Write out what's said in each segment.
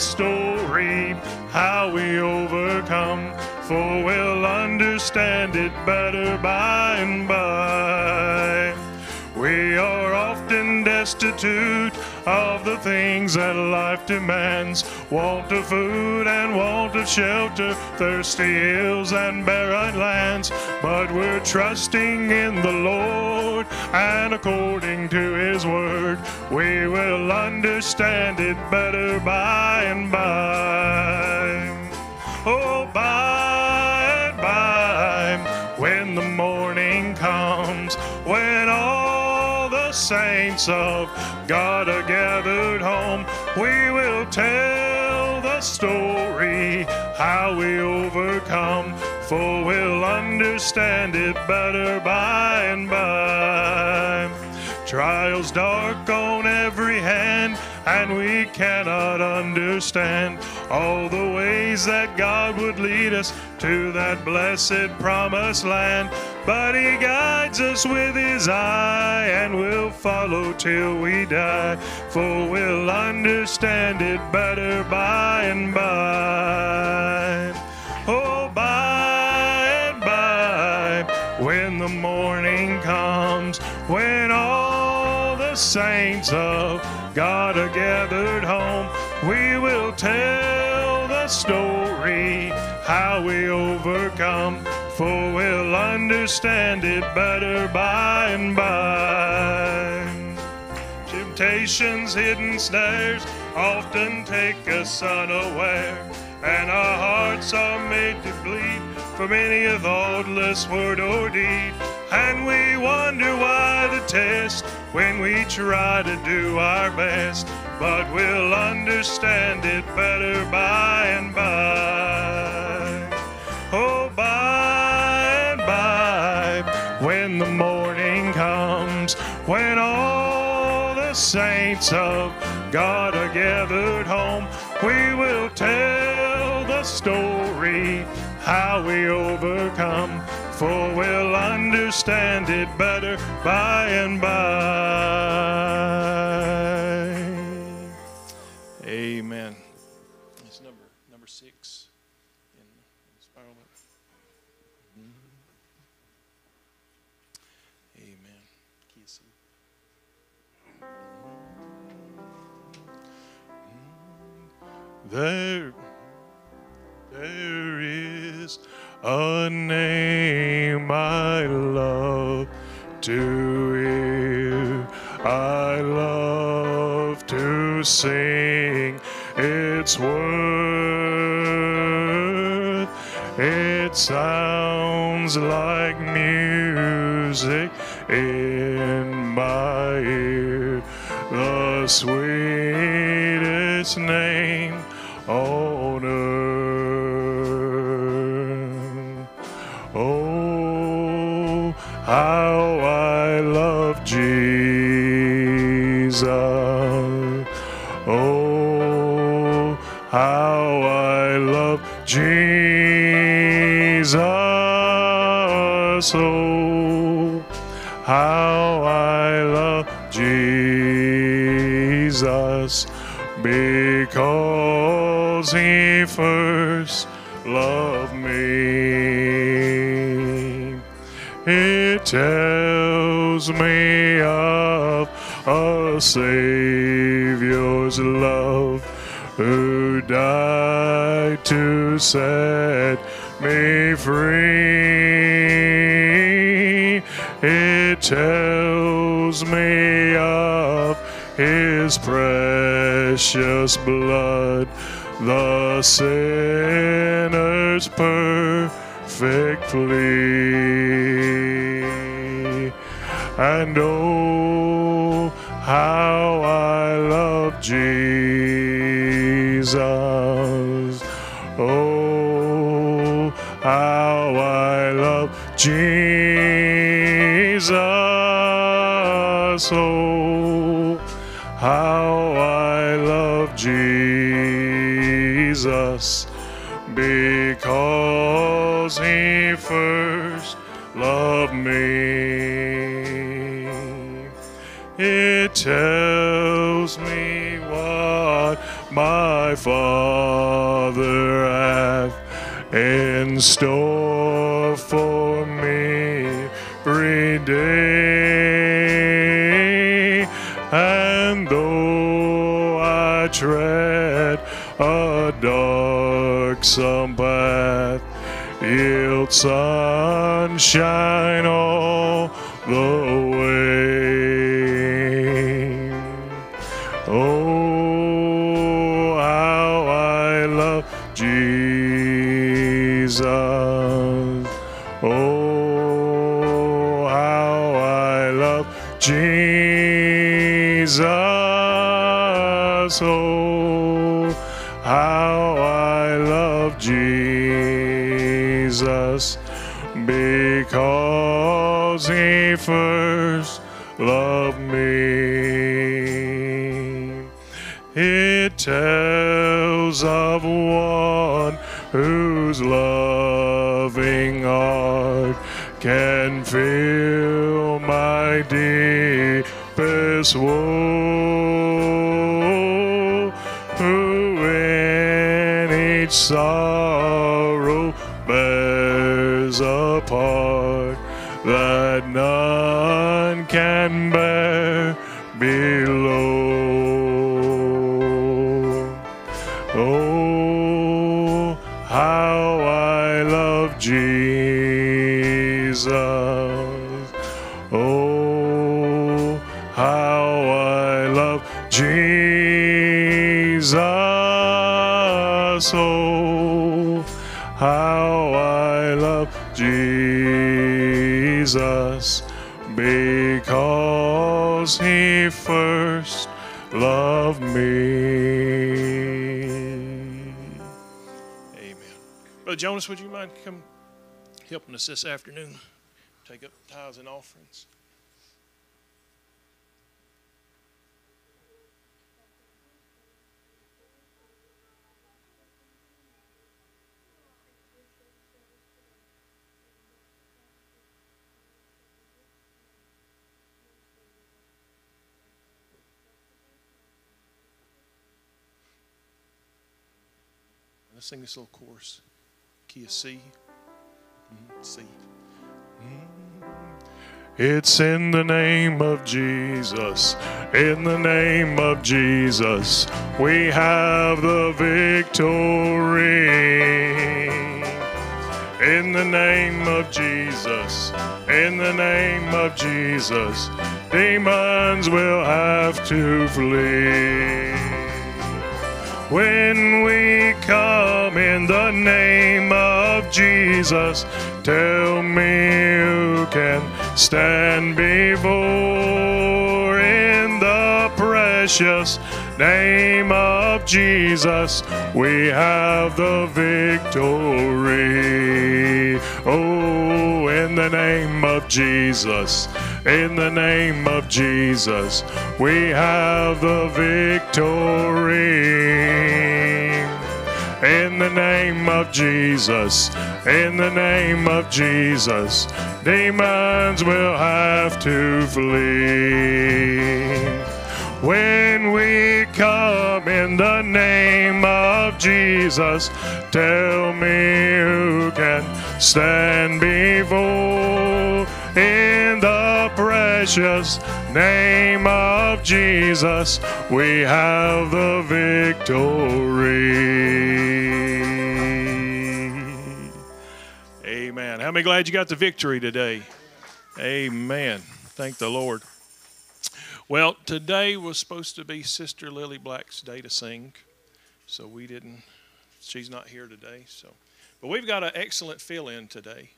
story, how we overcome, for we'll understand it better by and by. We are often destitute of the things that life demands want of food and want of shelter, thirsty hills and barren lands. But we're trusting in the Lord, and according to His word, we will understand it better by and by. The saints of God are gathered home, we will tell the story how we overcome, for we'll understand it better by and by. Trials dark on every hand, and we cannot understand all the ways that God would lead us to that blessed promised land. But He guides us with His eye, and we'll follow till we die, for we'll understand it better by and by. Oh, by and by, when the morning comes, when all the saints of God are gathered home, we will tell the story how we overcome, for we'll understand it better by and by. Temptation's hidden snares often take us unaware, and our hearts are made to bleed for many a thoughtless word or deed. And we wonder why the test when we try to do our best, but we'll understand it better by and by. The saints of God are gathered home, we will tell the story how we overcome, for we'll understand it better by and by. There, there is a name I love to hear. I love to sing its worth. It sounds like music in my ear. The sweetest name Oh, how I love Jesus because he first loved me. It tells me of a Savior's love who died to set me free. Tells me of his precious blood, the sinner's perfect plea. And oh, how I love Jesus. Oh, how I love Jesus. Oh, how I love Jesus because he first loved me. It tells me what what my Father hath in store tread a darksome path, yield sunshine all the way. Oh, how I love Jesus. Oh, how I love Jesus. Oh, because he first loved me. It tells of one whose loving heart can fill my deepest woe, who in each sorrow that none can bear below. Oh, how I love Jesus. Oh, how I love Jesus. Oh, Jesus because he first loved me. Amen. Brother Jonas, would you mind come helping us this afternoon? Take up tithes and offerings. Let's sing this little chorus. Key of C. Mhm, C. It's in the name of Jesus, in the name of Jesus, we have the victory. In the name of Jesus, in the name of Jesus, demons will have to flee. When we come in the name of Jesus, tell me who can stand before in the precious name of Jesus. We have the victory. Oh, in the name of Jesus, in the name of Jesus, we have the victory. In the name of Jesus, in the name of Jesus, demons will have to flee. When we come in the name of Jesus, tell me who can stand before in the precious name of Jesus. We have the victory. Amen. How many glad you got the victory today? Amen. Thank the Lord. Well, today was supposed to be Sister Lily Black's day to sing, so we didn't. She's not here today, so. But we've got an excellent fill-in today,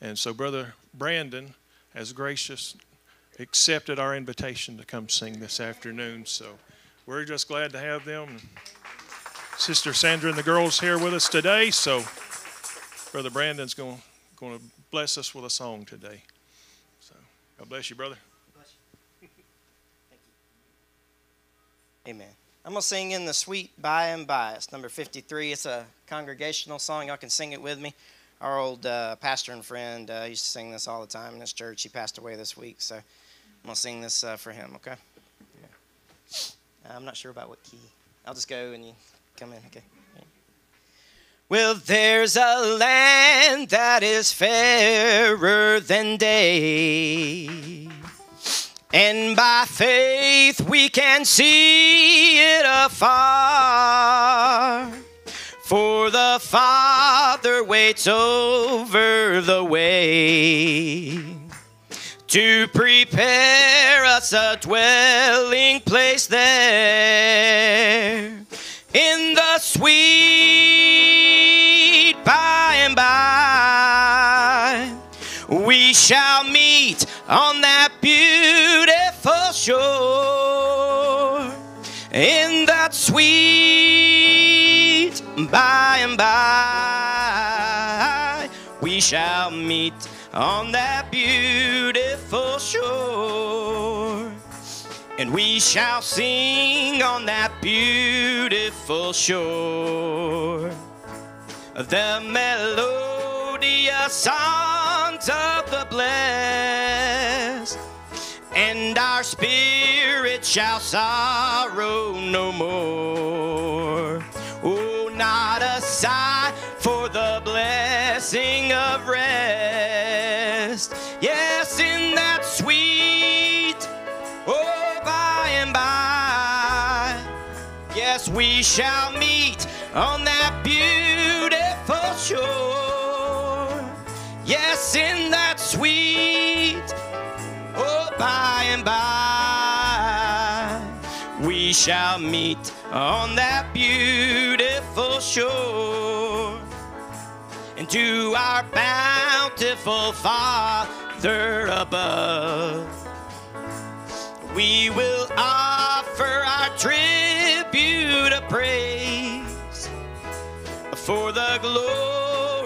and so Brother Brandon has gracious accepted our invitation to come sing this afternoon. So we're just glad to have them. Sister Sandra and the girls here with us today. So Brother Brandon's going going to bless us with a song today. So God bless you, brother. Amen. I'm going to sing in the sweet by and by. It's number 53. It's a congregational song. Y'all can sing it with me. Our old uh, pastor and friend uh, used to sing this all the time in his church. He passed away this week, so I'm going to sing this uh, for him, okay? Yeah. I'm not sure about what key. I'll just go and you come in. Okay. Well, there's a land that is fairer than day. And by faith we can see it afar. For the Father waits over the way to prepare us a dwelling place there in the sweet by and by. We shall meet on that beautiful shore in that sweet by and by. We shall meet on that beautiful shore. And we shall sing on that beautiful shore of the melodious songs of the blessed, and our spirit shall sorrow no more. Oh, not a sigh for the blessing of rest. Yes, in that sweet, oh, by and by. Yes, we shall meet on that beautiful shore. Yes, in that sweet, oh, by and by, we shall meet on that beautiful shore. And to our bountiful Father above, we will offer our tribute of praise for the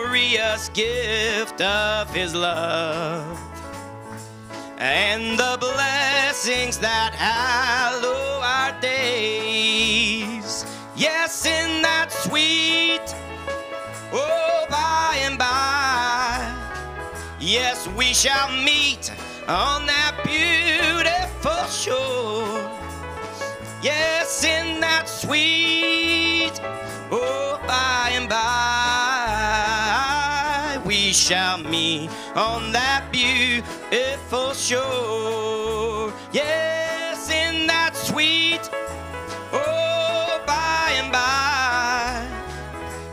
glorious gift of his love and the blessings that hallow our days. Yes, in that sweet, oh, by and by, yes, we shall meet on that beautiful shore. Yes, in that sweet, oh, by and by, shall meet on that beautiful shore. Yes, in that sweet, oh, by and by,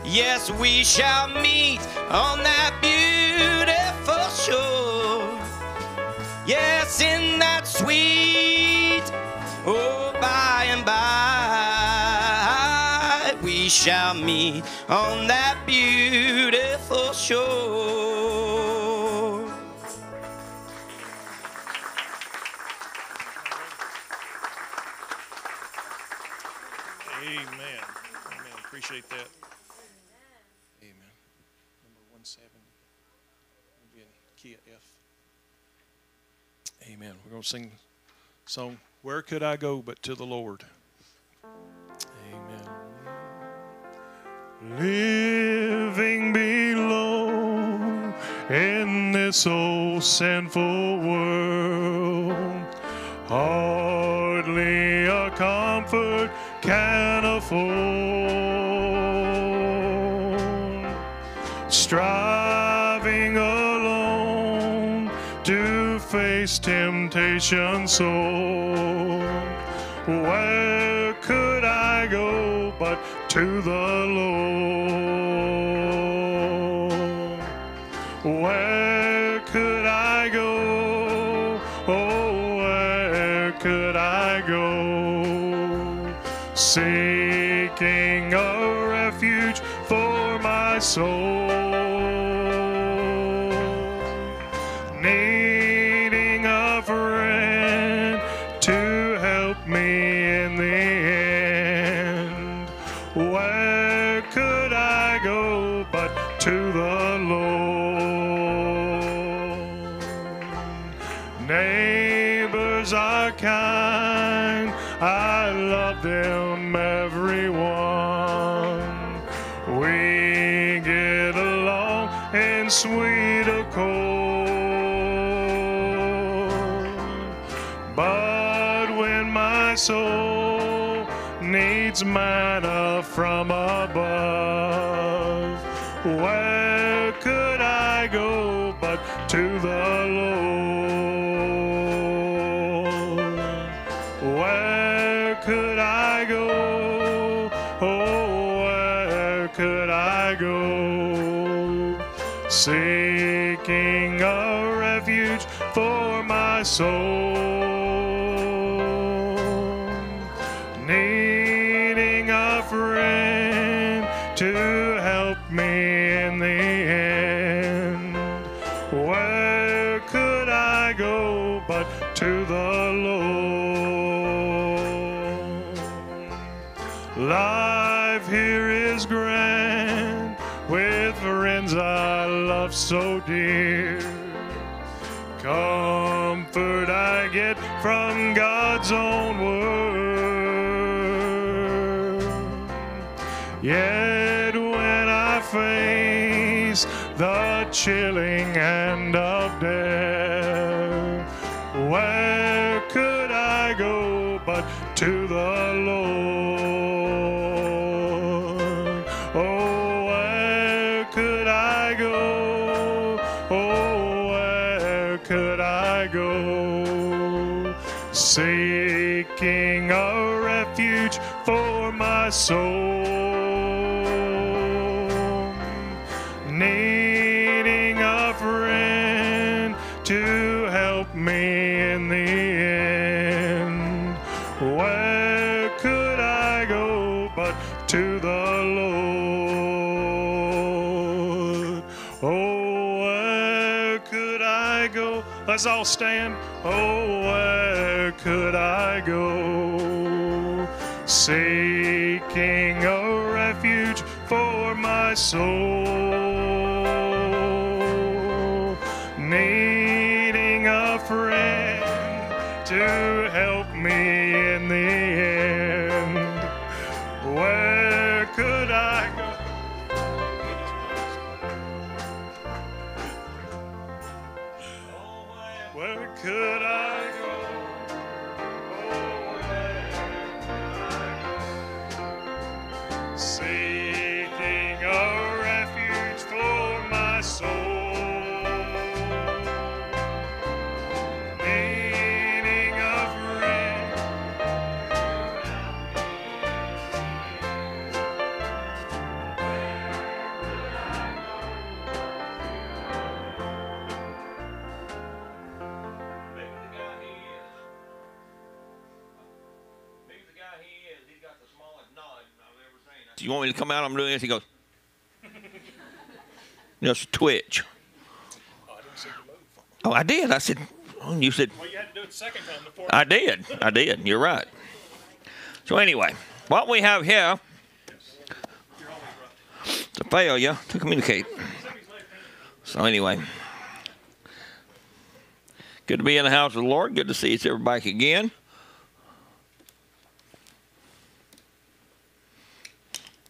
yes, we shall meet on that beautiful shore. Yes, in that sweet, oh, by and by, we shall meet on that beautiful shore. Amen. Amen. Appreciate that. Amen. Number 170. We'll be in F. Amen. We're going to sing song, Where Could I Go But to the Lord? Living below in this old sinful world, hardly a comfort can afford. Striving alone to face temptation sore. Where could I go but to the Lord? Where could I go? Oh, where could I go? Seeking a refuge for my soul. In sweet accord. But when my soul needs manna from above. Where could I go but to the Lord? Where could I go? Oh, where could I go? Seeking a refuge for my soul. So dear. Comfort I get from God's own word. Yet when I face the chilling hand soul. Needing a friend to help me in the end. Where could I go but to the Lord? Oh, where could I go? Let's all stand. Oh, where could I go? Seeking soul. You want me to come out? I'm doing this. He goes. Just twitch. Oh, I did. I said. oh, You said. Well, you had to do it the second time. The fourth I did. I did. You're right. So anyway, what we have here is a failure to communicate. So anyway, good to be in the house of the Lord. Good to see each everybody back again.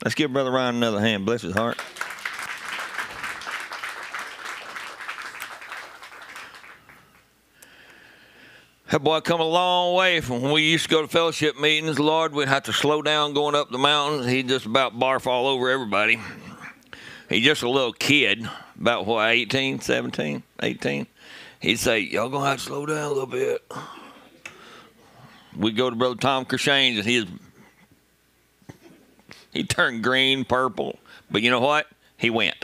Let's give Brother Ryan another hand. Bless his heart. That boy come a long way from when we used to go to fellowship meetings. Lord, we'd have to slow down going up the mountains. He'd just about barf all over everybody. He's just a little kid, about what, 18, 17, 18? He'd say, Y'all gonna have to slow down a little bit. We'd go to Brother Tom Kershane's and he'd, he turned green, purple. But you know what? He went.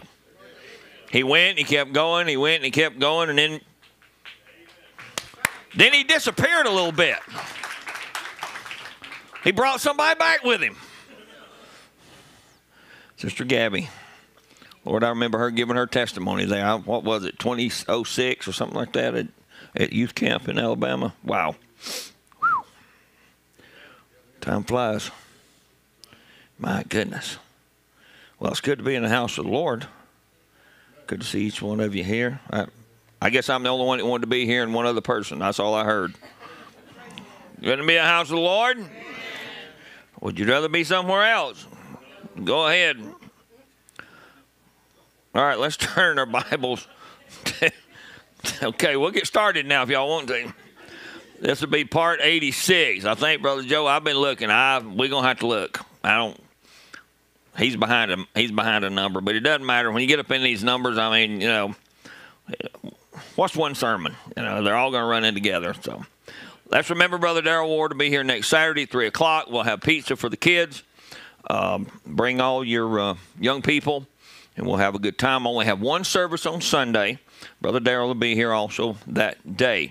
He went, he kept going, he went, and he kept going, and then then he disappeared a little bit. He brought somebody back with him. Sister Gabby. Lord, I remember her giving her testimony there. What was it, 2006 or something like that at, at youth camp in Alabama? Wow. Whew. Time flies. My goodness. Well, it's good to be in the house of the Lord. Good to see each one of you here. I, I guess I'm the only one that wanted to be here and one other person. That's all I heard. You to be in the house of the Lord? Would you rather be somewhere else? Go ahead. All right, let's turn our Bibles. okay, we'll get started now if y'all want to. This will be part 86. I think, Brother Joe, I've been looking. I We're going to have to look. I don't. He's behind him. He's behind a number, but it doesn't matter when you get up in these numbers. I mean, you know, what's one sermon? You know, they're all going to run in together. So let's remember Brother Darrell Ward to be here next Saturday, three o'clock. We'll have pizza for the kids. Um, bring all your uh, young people, and we'll have a good time. Only have one service on Sunday. Brother Darrell will be here also that day.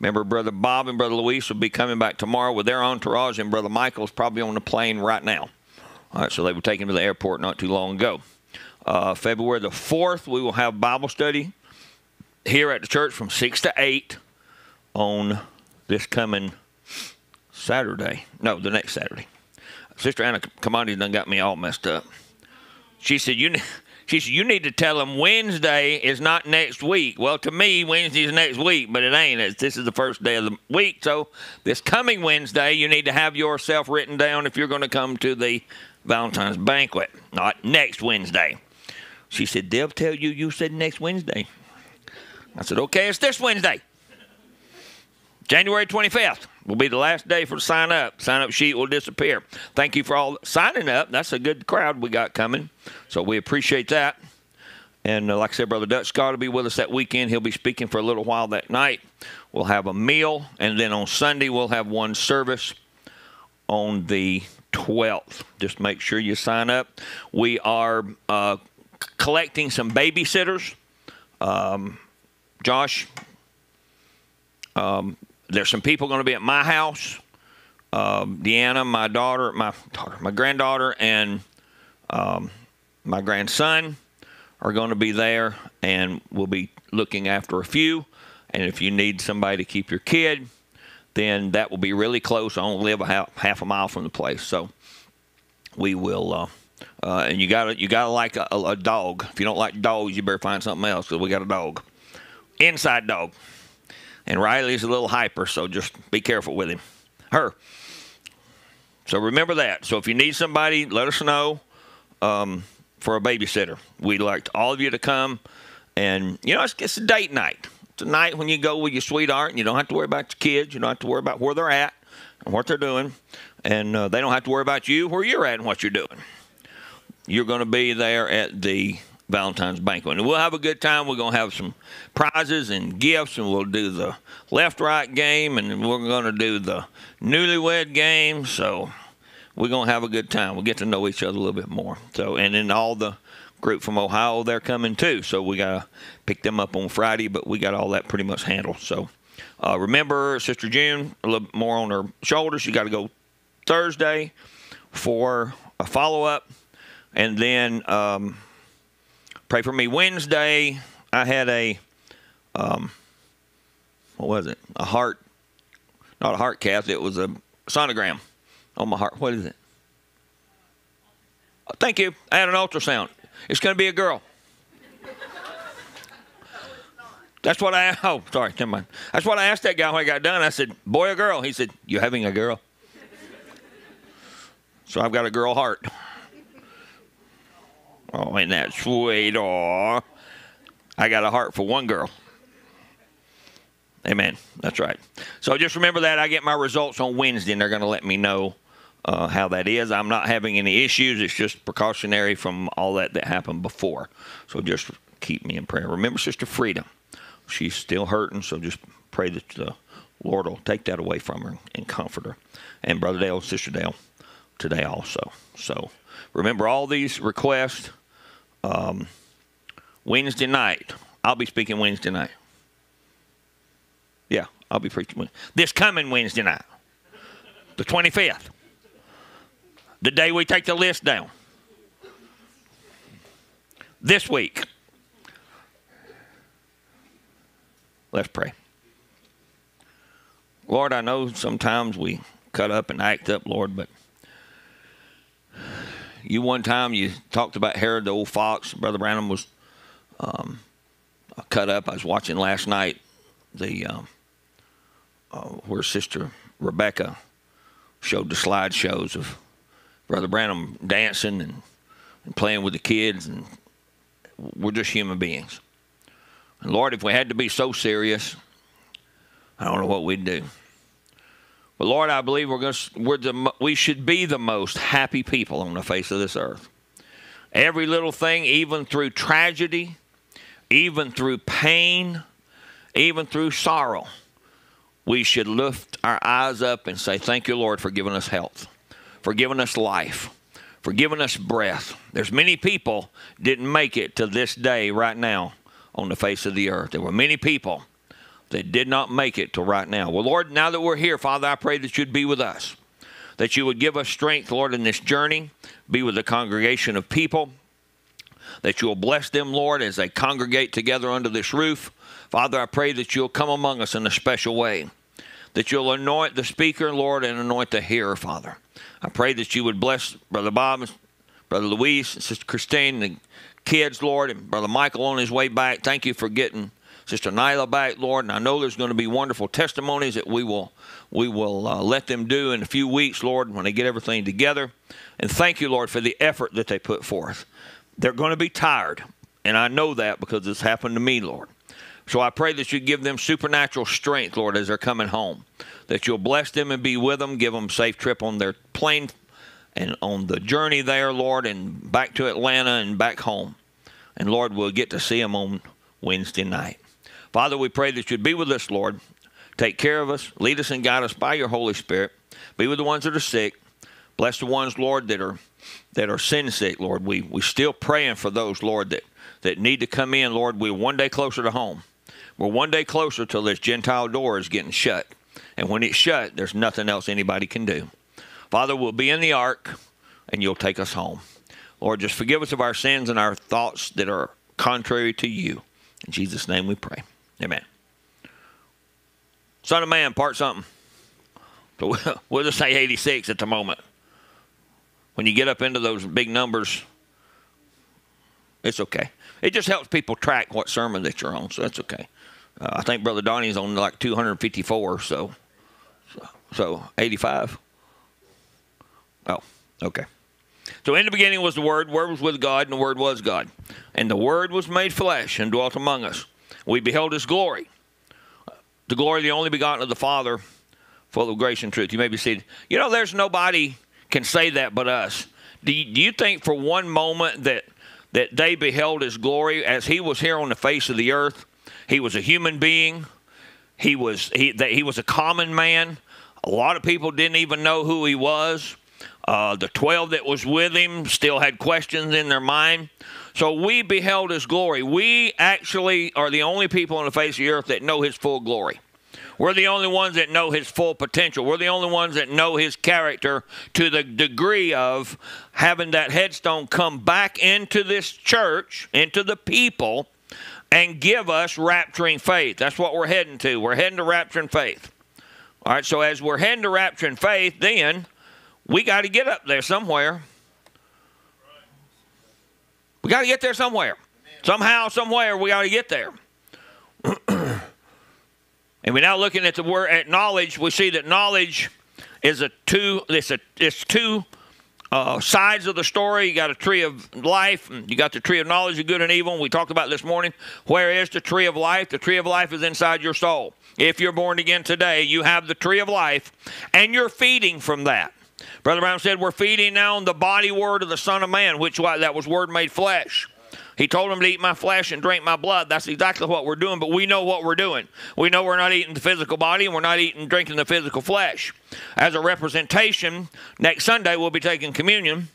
Remember, Brother Bob and Brother Luis will be coming back tomorrow with their entourage, and Brother Michael's probably on the plane right now. All right, so they were taken to the airport not too long ago. Uh, February the 4th, we will have Bible study here at the church from 6 to 8 on this coming Saturday. No, the next Saturday. Sister Anna Commodity done got me all messed up. She said, "You." She said, You need to tell them Wednesday is not next week. Well, to me, Wednesday is next week, but it ain't. It's, this is the first day of the week. So, this coming Wednesday, you need to have yourself written down if you're going to come to the Valentine's banquet, not next Wednesday. She said, They'll tell you you said next Wednesday. I said, Okay, it's this Wednesday. January 25th will be the last day for sign up. Sign up sheet will disappear. Thank you for all signing up. That's a good crowd we got coming. So we appreciate that. And uh, like I said, Brother Dutch Scott will be with us that weekend. He'll be speaking for a little while that night. We'll have a meal. And then on Sunday, we'll have one service on the 12th. Just make sure you sign up. We are uh, collecting some babysitters. Um, Josh, um, there's some people going to be at my house. Um, Deanna, my daughter, my daughter, my granddaughter, and um, my grandson are going to be there, and we'll be looking after a few. And if you need somebody to keep your kid, then that will be really close. I only live a half, half a mile from the place, so we will. Uh, uh, and you gotta you gotta like a, a, dog. If you don't like dogs, you better find something else. Cause we got a dog, inside dog. And Riley's a little hyper, so just be careful with him. Her. So remember that. So if you need somebody, let us know um, for a babysitter. We'd like all of you to come. And, you know, it's, it's a date night. It's a night when you go with your sweetheart and you don't have to worry about your kids. You don't have to worry about where they're at and what they're doing. And uh, they don't have to worry about you, where you're at, and what you're doing. You're going to be there at the Valentine's banquet. And we'll have a good time. We're going to have some prizes and gifts, and we'll do the left right game, and we're going to do the newlywed game. So we're going to have a good time. We'll get to know each other a little bit more. So, and then all the group from Ohio, they're coming too. So we got to pick them up on Friday, but we got all that pretty much handled. So uh, remember, Sister June, a little more on her shoulders. You got to go Thursday for a follow up. And then, um, Pray for me. Wednesday, I had a, um, what was it? A heart, not a heart cath. It was a sonogram on my heart. What is it? Thank you. I had an ultrasound. It's going to be a girl. That's what I. Oh, sorry, never mind. That's what I asked that guy when I got done. I said, "Boy or girl?" He said, "You having a girl?" So I've got a girl heart. Oh, ain't that sweet? Oh, I got a heart for one girl. Amen. That's right. So just remember that I get my results on Wednesday, and they're going to let me know uh, how that is. I'm not having any issues. It's just precautionary from all that that happened before. So just keep me in prayer. Remember Sister Freedom. She's still hurting, so just pray that the Lord will take that away from her and comfort her. And Brother Dale, and Sister Dale, today also. So remember all these requests um, Wednesday night. I'll be speaking Wednesday night. Yeah, I'll be preaching this coming Wednesday night, the 25th, the day we take the list down. This week. Let's pray. Lord, I know sometimes we cut up and act up, Lord, but you one time you talked about Herod the old fox. Brother Branham was um, cut up. I was watching last night the um, uh, where Sister Rebecca showed the slideshows of Brother Branham dancing and, and playing with the kids, and we're just human beings. And Lord, if we had to be so serious, I don't know what we'd do. But Lord, I believe we're going we're the, we should be the most happy people on the face of this earth. Every little thing, even through tragedy, even through pain, even through sorrow, we should lift our eyes up and say, Thank you, Lord, for giving us health, for giving us life, for giving us breath. There's many people didn't make it to this day right now on the face of the earth. There were many people that did not make it to right now. Well, Lord, now that we're here, Father, I pray that you'd be with us, that you would give us strength, Lord, in this journey, be with the congregation of people, that you'll bless them, Lord, as they congregate together under this roof. Father, I pray that you'll come among us in a special way, that you'll anoint the speaker, Lord, and anoint the hearer, Father. I pray that you would bless Brother Bob, Brother Luis, and Sister Christine, the kids, Lord, and Brother Michael on his way back. Thank you for getting Sister Nyla back, Lord, and I know there's going to be wonderful testimonies that we will we will uh, let them do in a few weeks, Lord, when they get everything together. And thank you, Lord, for the effort that they put forth. They're going to be tired, and I know that because it's happened to me, Lord. So I pray that you give them supernatural strength, Lord, as they're coming home. That you'll bless them and be with them, give them a safe trip on their plane and on the journey there, Lord, and back to Atlanta and back home. And Lord, we'll get to see them on Wednesday night. Father, we pray that you'd be with us, Lord. Take care of us, lead us and guide us by your Holy Spirit. Be with the ones that are sick. Bless the ones, Lord, that are that are sin sick, Lord. We we still praying for those, Lord, that, that need to come in, Lord. We're one day closer to home. We're one day closer till this Gentile door is getting shut. And when it's shut, there's nothing else anybody can do. Father, we'll be in the ark and you'll take us home. Lord, just forgive us of our sins and our thoughts that are contrary to you. In Jesus' name we pray. Amen. Son of Man, part something. So we'll just say 86 at the moment. When you get up into those big numbers, it's okay. It just helps people track what sermon that you're on, so that's okay. Uh, I think Brother Donnie's on like 254, so so, so 85. Oh, okay. So in the beginning was the Word, Word was with God, and the Word was God. And the Word was made flesh and dwelt among us. We beheld his glory, the glory of the only begotten of the Father, full of grace and truth. You may be seated. You know, there's nobody can say that but us. Do you, do you think for one moment that that they beheld his glory as he was here on the face of the earth? He was a human being. He was he that he was a common man. A lot of people didn't even know who he was. Uh, the 12 that was with him still had questions in their mind. So we beheld his glory. We actually are the only people on the face of the earth that know his full glory. We're the only ones that know his full potential. We're the only ones that know his character to the degree of having that headstone come back into this church, into the people, and give us rapturing faith. That's what we're heading to. We're heading to rapturing faith. All right, so as we're heading to rapturing faith, then we got to get up there somewhere. We got to get there somewhere. Somehow, somewhere, we got to get there. and we're now looking at the word at knowledge. We see that knowledge is a two. It's a it's two uh, sides of the story. You got a tree of life, and you got the tree of knowledge of good and evil. And we talked about this morning. Where is the tree of life? The tree of life is inside your soul. If you're born again today, you have the tree of life, and you're feeding from that. Brother Branham said, We're feeding now on the body word of the Son of Man, which that was word made flesh. He told them to eat my flesh and drink my blood. That's exactly what we're doing, but we know what we're doing. We know we're not eating the physical body and we're not eating drinking the physical flesh. As a representation, next Sunday we'll be taking communion,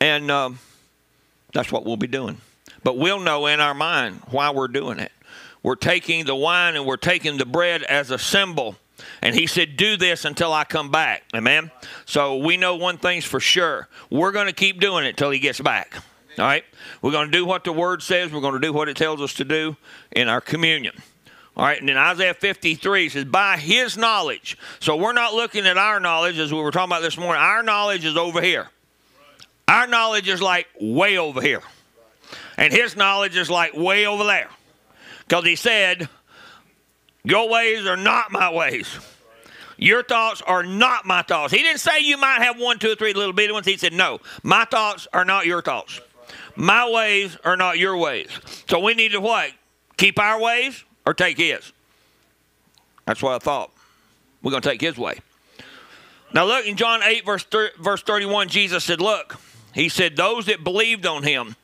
and uh, that's what we'll be doing. But we'll know in our mind why we're doing it. We're taking the wine and we're taking the bread as a symbol and he said, Do this until I come back. Amen. So we know one thing's for sure. We're going to keep doing it till he gets back. All right? We're going to do what the word says. We're going to do what it tells us to do in our communion. All right, and then Isaiah 53 says, by his knowledge. So we're not looking at our knowledge as we were talking about this morning. Our knowledge is over here. Our knowledge is like way over here. And his knowledge is like way over there. Because he said, your ways are not my ways. Your thoughts are not my thoughts. He didn't say you might have one, two, or three little bitty ones. He said, no, my thoughts are not your thoughts. My ways are not your ways. So we need to what? Keep our ways or take his? That's what I thought. We're going to take his way. Now, look in John 8, verse, verse 31, Jesus said, Look, he said, Those that believed on him,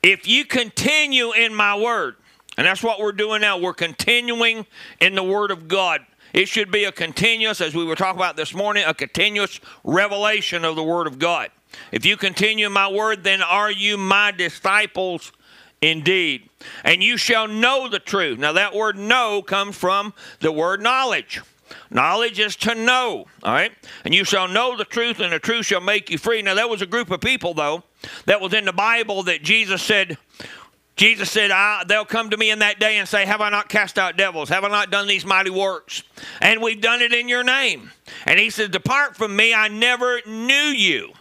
if you continue in my word, and that's what we're doing now, we're continuing in the word of God. It should be a continuous, as we were talking about this morning, a continuous revelation of the word of God. If you continue in my word, then are you my disciples indeed? And you shall know the truth. Now, that word know comes from the word knowledge. Knowledge is to know, all right? And you shall know the truth, and the truth shall make you free. Now, there was a group of people, though, that was in the Bible that Jesus said, Jesus said, They'll come to me in that day and say, Have I not cast out devils? Have I not done these mighty works? And we've done it in your name. And he said, Depart from me, I never knew you.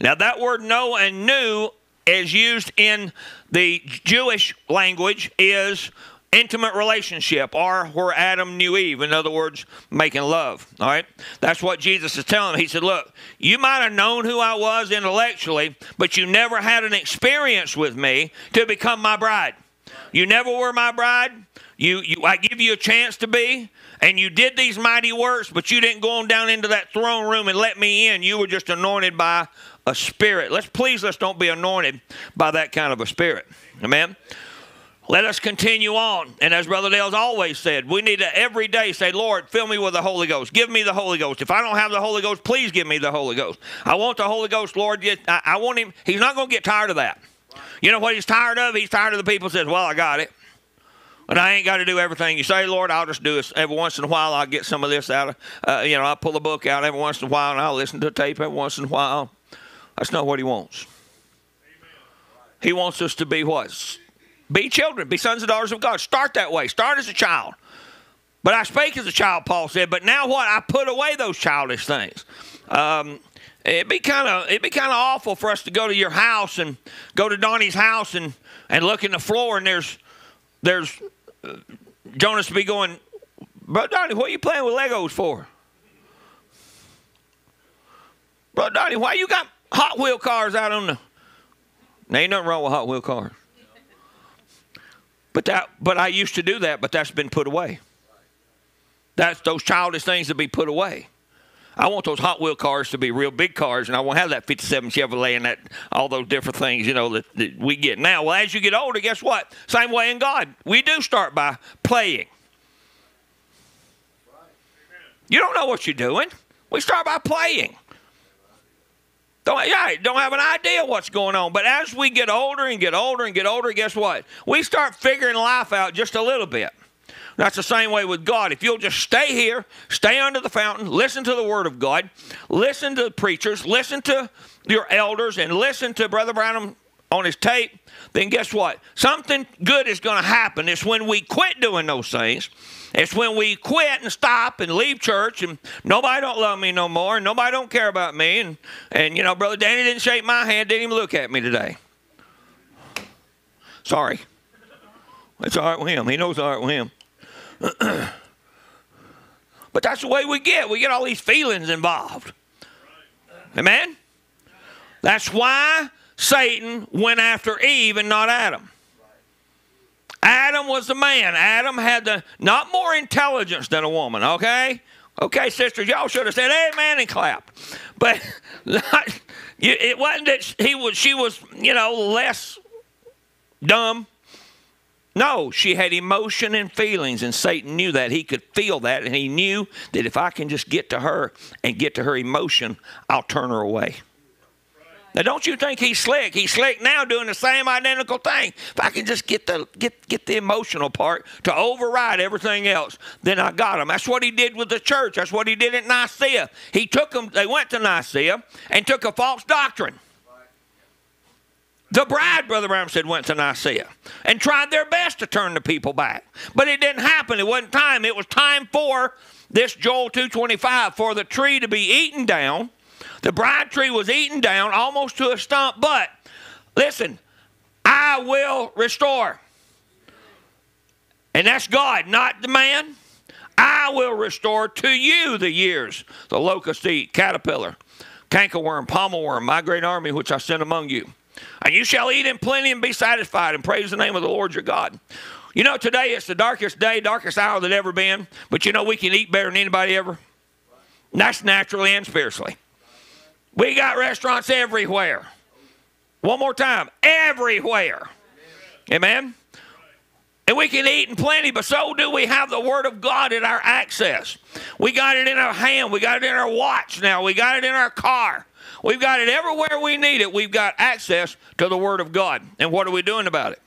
Now, that word know and knew is used in the Jewish language is intimate relationship or where Adam knew Eve. In other words, making love. All right? That's what Jesus is telling him. He said, Look, you might have known who I was intellectually, but you never had an experience with me to become my bride. You never were my bride. You, you, I give you a chance to be, and you did these mighty works, but you didn't go on down into that throne room and let me in. You were just anointed by a spirit. Let's please let's don't be anointed by that kind of a spirit. Amen. Let us continue on. And as Brother Dale's always said, we need to every day say, Lord, fill me with the Holy Ghost. Give me the Holy Ghost. If I don't have the Holy Ghost, please give me the Holy Ghost. I want the Holy Ghost, Lord. I, I want him. He's not going to get tired of that. You know what he's tired of? He's tired of the people says, well, I got it. And I ain't got to do everything you say, Lord. I'll just do it every once in a while. I'll get some of this out of, uh, you know, I'll pull a book out every once in a while and I'll listen to a tape every once in a while. That's not what he wants. He wants us to be what? Be children, be sons and daughters of God. Start that way. Start as a child. But I spake as a child, Paul said. But now what? I put away those childish things. Um, it'd be kind of it'd be kind of awful for us to go to your house and go to Donnie's house and and look in the floor and there's there's uh, Jonas to be going, Brother Donnie, what are you playing with Legos for? Brother Donnie, why you got Hot Wheel cars out on the? There ain't nothing wrong with Hot Wheel cars. But that, but I used to do that, but that's been put away. That's those childish things to be put away. I want those Hot Wheel cars to be real big cars, and I won't have that 57 Chevrolet and that all those different things, you know, that, that we get now. Well, as you get older, guess what? Same way in God. We do start by playing. You don't know what you're doing. We start by playing. Don't, yeah, don't have an idea what's going on. But as we get older and get older and get older, guess what? We start figuring life out just a little bit. That's the same way with God. If you'll just stay here, stay under the fountain, listen to the Word of God, listen to the preachers, listen to your elders, and listen to Brother Branham on his tape, then guess what? Something good is going to happen. It's when we quit doing those things it's when we quit and stop and leave church and nobody don't love me no more and nobody don't care about me. And, and you know, Brother Danny didn't shake my hand, didn't even look at me today. Sorry. It's all right with him. He knows all right with him. but that's the way we get. We get all these feelings involved. Amen? That's why Satan went after Eve and not Adam. Adam was the man. Adam had the not more intelligence than a woman, okay? Okay, sisters, y'all should have said amen and clap. But not, it wasn't that he was she was, you know, less dumb. No, she had emotion and feelings, and Satan knew that. He could feel that, and he knew that if I can just get to her and get to her emotion, I'll turn her away. Now, don't you think he's slick? He's slick now doing the same identical thing. If I can just get the, get, get the emotional part to override everything else, then I got him. That's what he did with the church. That's what he did at Nicaea. He took them, they went to Nicaea and took a false doctrine. The bride, Brother Branham said, went to Nicaea and tried their best to turn the people back. But it didn't happen. It wasn't time. It was time for this Joel 225 for the tree to be eaten down the bride tree was eaten down almost to a stump, but listen, I will restore. And that's God, not the man. I will restore to you the years the locust eat, caterpillar, cankerworm, worm, my great army which I sent among you. And you shall eat in plenty and be satisfied and praise the name of the Lord your God. You know, today it's the darkest day, darkest hour that ever been, but you know we can eat better than anybody ever. that's naturally and spiritually. We got restaurants everywhere. One more time, everywhere. Amen. And we can eat in plenty, but so do we have the Word of God at our access. We got it in our hand. We got it in our watch now. We got it in our car. We've got it everywhere we need it. We've got access to the Word of God. And what are we doing about it?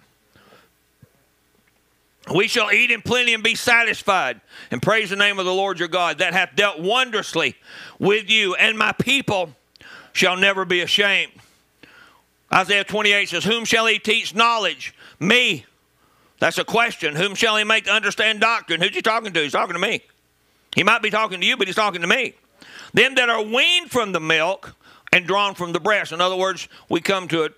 We shall eat in plenty and be satisfied, and praise the name of the Lord your God that hath dealt wondrously with you, and my people shall never be ashamed. Isaiah 28 says, Whom shall he teach knowledge? Me. That's a question. Whom shall he make to understand doctrine? Who's he talking to? He's talking to me. He might be talking to you, but he's talking to me. Them that are weaned from the milk and drawn from the breast. In other words, we come to a,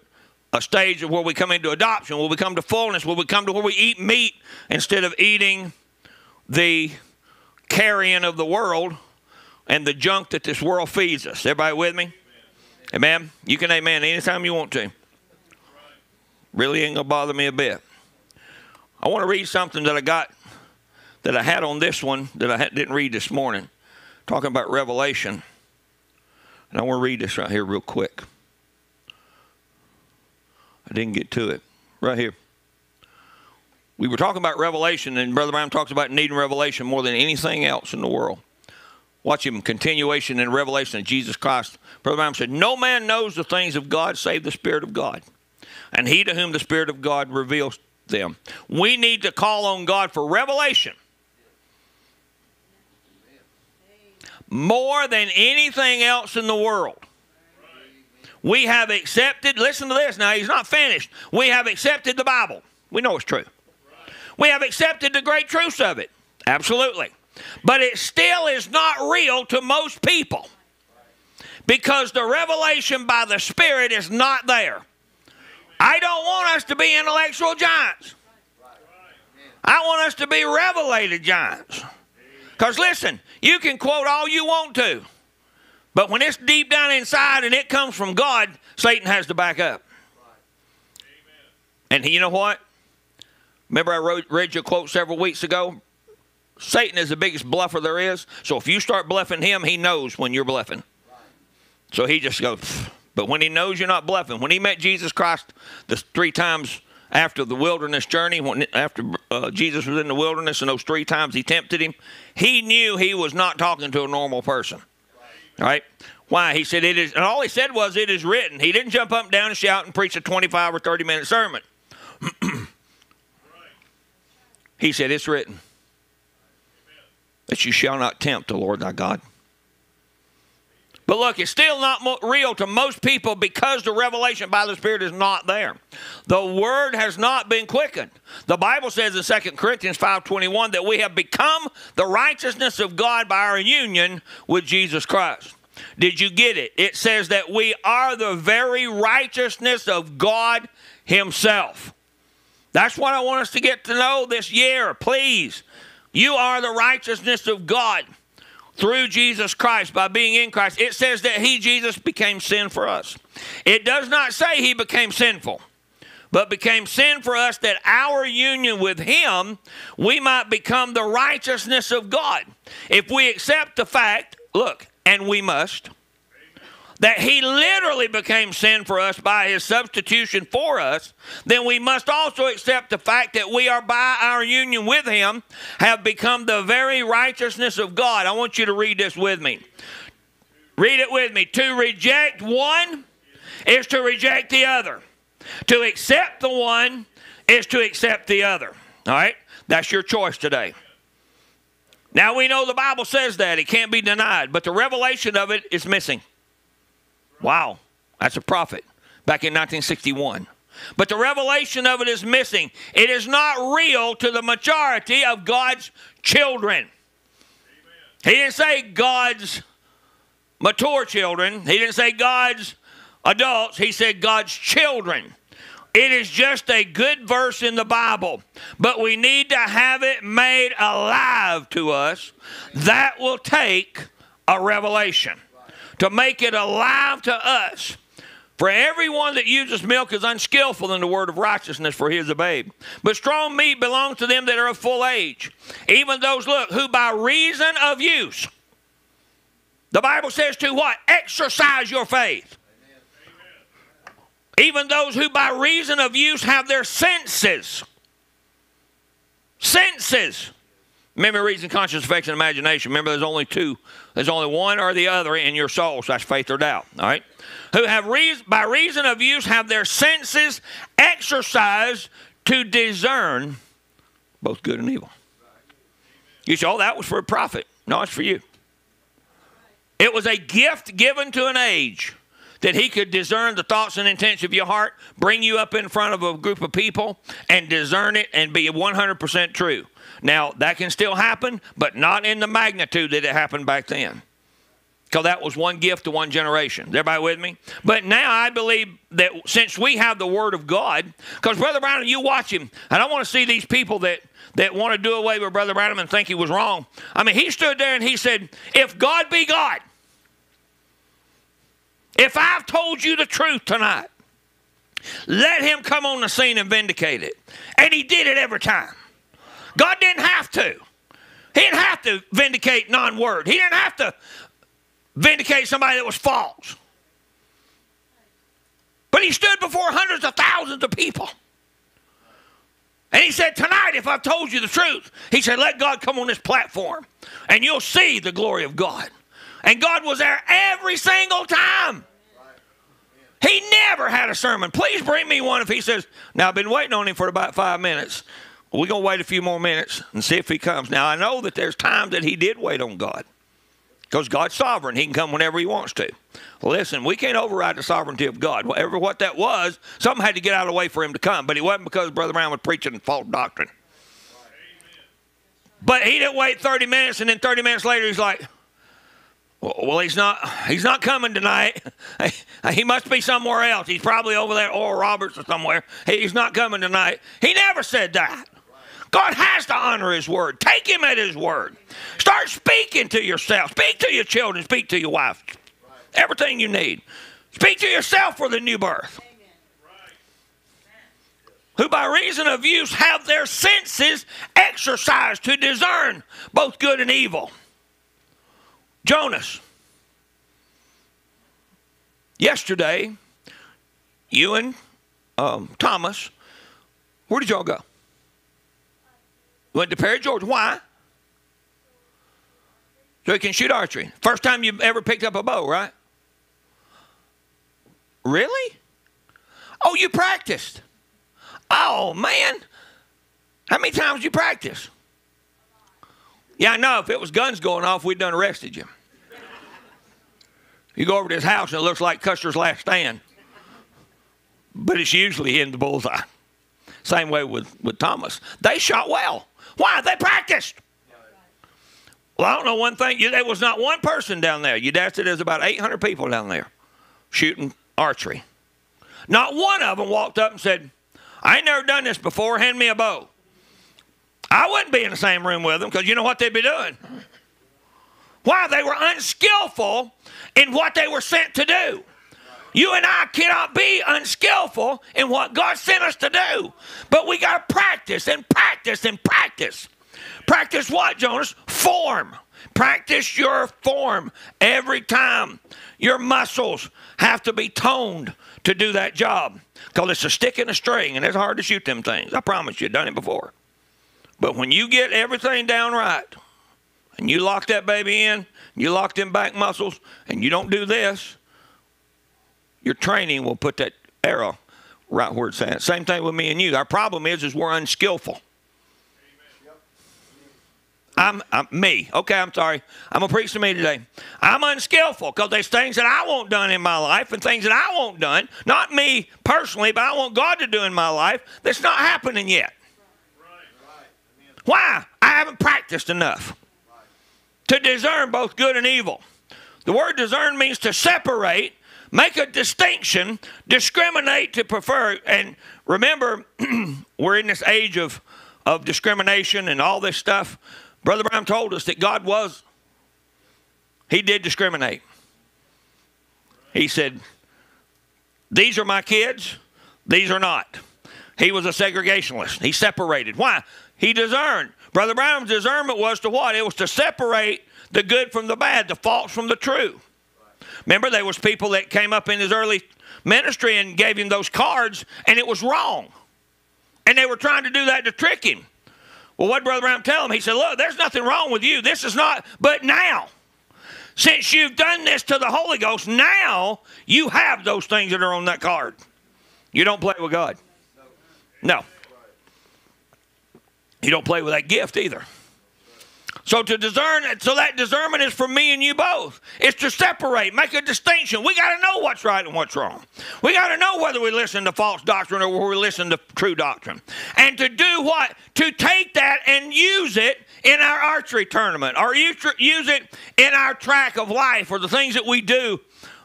a stage of where we come into adoption, where we come to fullness, where we come to where we eat meat instead of eating the carrion of the world and the junk that this world feeds us. Everybody with me? Amen. You can amen anytime you want to. Really ain't gonna bother me a bit. I want to read something that I got that I had on this one that I didn't read this morning, talking about Revelation. And I want to read this right here real quick. I didn't get to it. Right here. We were talking about Revelation, and Brother Branham talks about needing revelation more than anything else in the world. Watch him, continuation in Revelation of Jesus Christ. Brother Branham said, No man knows the things of God save the Spirit of God. And he to whom the Spirit of God reveals them. We need to call on God for revelation more than anything else in the world. We have accepted, listen to this now, he's not finished. We have accepted the Bible. We know it's true. We have accepted the great truths of it. Absolutely. But it still is not real to most people because the revelation by the Spirit is not there. I don't want us to be intellectual giants. I want us to be revelated giants. Because listen, you can quote all you want to, but when it's deep down inside and it comes from God, Satan has to back up. And you know what? Remember, I wrote, read your quote several weeks ago? Satan is the biggest bluffer there is. So if you start bluffing him, he knows when you're bluffing. So he just goes, but when he knows you're not bluffing, when he met Jesus Christ the three times after the wilderness journey, when, after uh, Jesus was in the wilderness and those three times he tempted him, he knew he was not talking to a normal person. Right? Why? He said, it is, and all he said was, it is written. He didn't jump up and down and shout and preach a 25 or 30 minute sermon. he said, it's written that you shall not tempt the Lord thy God. But look, it's still not real to most people because the revelation by the Spirit is not there. The word has not been quickened. The Bible says in 2 Corinthians 5:21 that we have become the righteousness of God by our union with Jesus Christ. Did you get it? It says that we are the very righteousness of God himself. That's what I want us to get to know this year, please. You are the righteousness of God through Jesus Christ by being in Christ. It says that He, Jesus, became sin for us. It does not say He became sinful, but became sin for us that our union with Him, we might become the righteousness of God. If we accept the fact, look, and we must that he literally became sin for us by his substitution for us, then we must also accept the fact that we are by our union with him have become the very righteousness of God. I want you to read this with me. Read it with me. To reject one is to reject the other. To accept the one is to accept the other. All right? That's your choice today. Now we know the Bible says that. It can't be denied, but the revelation of it is missing. Wow, that's a prophet back in 1961. But the revelation of it is missing. It is not real to the majority of God's children. Amen. He didn't say God's mature children, He didn't say God's adults, He said God's children. It is just a good verse in the Bible, but we need to have it made alive to us. That will take a revelation to make it alive to us. For everyone that uses milk is unskillful in the word of righteousness, for he is a babe. But strong meat belongs to them that are of full age, even those, look, who by reason of use. The Bible says to what? Exercise your faith. Even those who by reason of use have their senses. Senses. Memory, reason, conscience, affection, imagination. Remember, there's only two. There's only one or the other in your soul. So that's faith or doubt. All right. Who have reason, by reason of use have their senses exercised to discern both good and evil. You say, oh, that was for a prophet. No, it's for you. It was a gift given to an age that he could discern the thoughts and intents of your heart, bring you up in front of a group of people, and discern it and be 100% true. Now, that can still happen, but not in the magnitude that it happened back then. Because that was one gift to one generation. Everybody with me? But now I believe that since we have the Word of God, because Brother Branham, you watch him, and I want to see these people that, that want to do away with Brother Branham and think he was wrong. I mean, he stood there and he said, If God be God, if I've told you the truth tonight, let him come on the scene and vindicate it. And he did it every time. God didn't have to. He didn't have to vindicate non word. He didn't have to vindicate somebody that was false. But he stood before hundreds of thousands of people. And he said, Tonight, if I've told you the truth, he said, Let God come on this platform and you'll see the glory of God. And God was there every single time. He never had a sermon. Please bring me one if he says, Now I've been waiting on him for about five minutes. We're going to wait a few more minutes and see if he comes. Now I know that there's times that he did wait on God because God's sovereign. He can come whenever he wants to. Listen, we can't override the sovereignty of God. Whatever what that was, something had to get out of the way for him to come. But it wasn't because Brother Branham was preaching false doctrine. But he didn't wait 30 minutes, and then 30 minutes later, he's like, well, he's not. He's not coming tonight. He must be somewhere else. He's probably over there, or Roberts or somewhere. He's not coming tonight. He never said that. God has to honor His word. Take Him at His word. Start speaking to yourself. Speak to your children. Speak to your wife. Everything you need. Speak to yourself for the new birth. Who by reason of use have their senses exercised to discern both good and evil. Jonas. Yesterday, you and um, Thomas, where did y'all go? Went to Perry, Georgia. Why? So he can shoot archery. First time you ever picked up a bow, right? Really? Oh, you practiced. Oh, man. How many times you practice? Yeah, I know. If it was guns going off, we'd done arrested you. You go over to his house and it looks like Custer's last stand. But it's usually in the bullseye. Same way with, with Thomas. They shot well. Why? They practiced. Well, I don't know one thing. There was not one person down there. You dashed it, there's about 800 people down there shooting archery. Not one of them walked up and said, I ain't never done this before. Hand me a bow. I wouldn't be in the same room with them because you know what they'd be doing? Why? They were unskillful in what they were sent to do. You and I cannot be unskillful in what God sent us to do. But we got to practice and practice and practice. Practice what, Jonas? Form. Practice your form every time. Your muscles have to be toned to do that job because it's a stick and a string and it's hard to shoot them things. I promise you, done it before. But when you get everything down right and you lock that baby in, you lock them back muscles, and you don't do this, your training will put that arrow right where it's at. Same thing with me and you. Our problem is, is we're unskillful. I'm, I'm, me. Okay, I'm sorry. I'm gonna preach to me today. I'm unskillful because there's things that I want done in my life and things that I want done. Not me personally, but I want God to do in my life. That's not happening yet. Why? I haven't practiced enough to discern both good and evil. The word discern means to separate, make a distinction, discriminate to prefer. And remember, we're in this age of, of discrimination and all this stuff. Brother Branham told us that God was, He did discriminate. He said, These are my kids, these are not. He was a segregationist. He separated. Why? He discerned. Brother Branham's discernment was to what? It was to separate the good from the bad, the false from the true. Remember, there was people that came up in his early ministry and gave him those cards, and it was wrong. And they were trying to do that to trick him. Well, what Brother Branham tell him? He said, Look, there's nothing wrong with you. This is not, but now, since you've done this to the Holy Ghost, now you have those things that are on that card. You don't play with God. No. You don't play with that gift either. So to discern, so that discernment is for me and you both. It's to separate, make a distinction. We got to know what's right and what's wrong. We got to know whether we listen to false doctrine or we listen to true doctrine. And to do what? To take that and use it in our archery tournament, or use it in our track of life, or the things that we do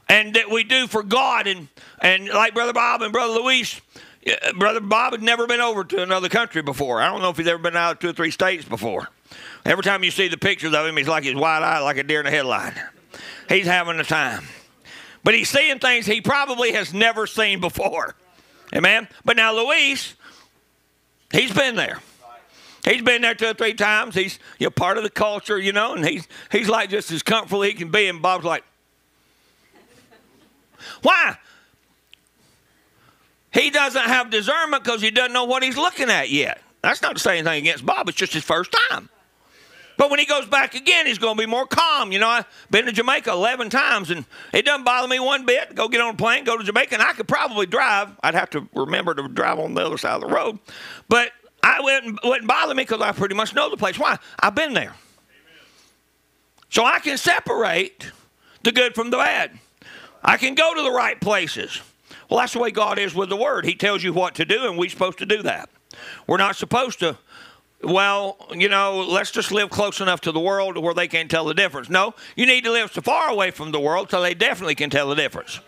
and that we do for God. And and like Brother Bob and Brother Luis, uh, Brother Bob had never been over to another country before. I don't know if he's ever been out of two or three states before. Every time you see the pictures of him, he's like he's wide eyed, like a deer in a headlight. He's having a time. But he's seeing things he probably has never seen before. Amen? But now, Luis, he's been there. He's been there two or three times. He's you know, part of the culture, you know, and he's, he's like just as comfortable he can be. And Bob's like, why? He doesn't have discernment because he doesn't know what he's looking at yet. That's not to say anything against Bob, it's just his first time. But when he goes back again, he's going to be more calm. You know, I've been to Jamaica 11 times, and it doesn't bother me one bit. Go get on a plane, go to Jamaica, and I could probably drive. I'd have to remember to drive on the other side of the road. But I wouldn't, wouldn't bother me because I pretty much know the place. Why? I've been there. So I can separate the good from the bad. I can go to the right places. Well, that's the way God is with the Word. He tells you what to do, and we're supposed to do that. We're not supposed to well, you know, let's just live close enough to the world where they can't tell the difference. No, you need to live so far away from the world so they definitely can tell the difference.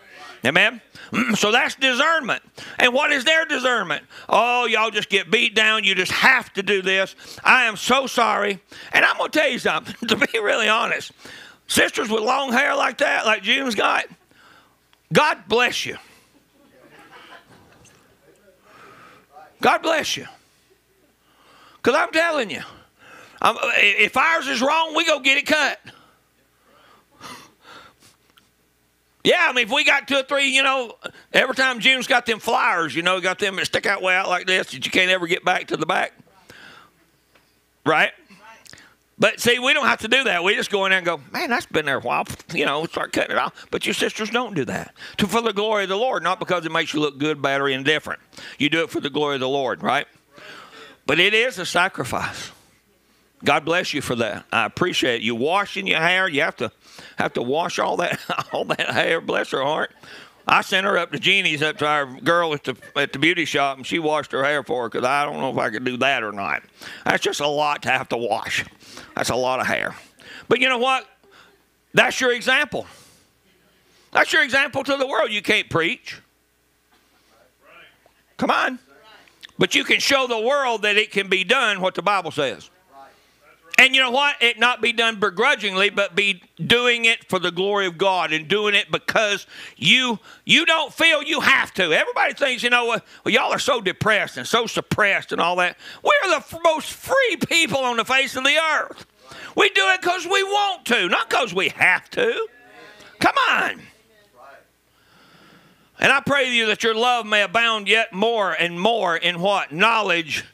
Amen? So that's discernment. And what is their discernment? Oh, y'all just get beat down. You just have to do this. I am so sorry. And I'm going to tell you something, to be really honest. Sisters with long hair like that, like June's got, God bless you. God bless you. Because I'm telling you, I'm, if ours is wrong, we go get it cut. Yeah, I mean, if we got two or three, you know, every time Jim's got them flyers, you know, got them that stick out way out like this that you can't ever get back to the back. Right? But see, we don't have to do that. We just go in there and go, man, that's been there a while. You know, start cutting it off. But your sisters don't do that. To for the glory of the Lord, not because it makes you look good, bad, or indifferent. You do it for the glory of the Lord, right? But it is a sacrifice. God bless you for that. I appreciate it. You washing your hair. You have to have to wash all that all that hair. Bless her heart. I sent her up to Jeannie's, up to our girl at the at the beauty shop, and she washed her hair for her because I don't know if I could do that or not. That's just a lot to have to wash. That's a lot of hair. But you know what? That's your example. That's your example to the world. You can't preach. Come on. But you can show the world that it can be done what the Bible says. And you know what? It not be done begrudgingly, but be doing it for the glory of God and doing it because you you don't feel you have to. Everybody thinks, you know, well, y'all are so depressed and so suppressed and all that. We're the most free people on the face of the earth. We do it because we want to, not because we have to. Come on. And I pray to you that your love may abound yet more and more in what? Knowledge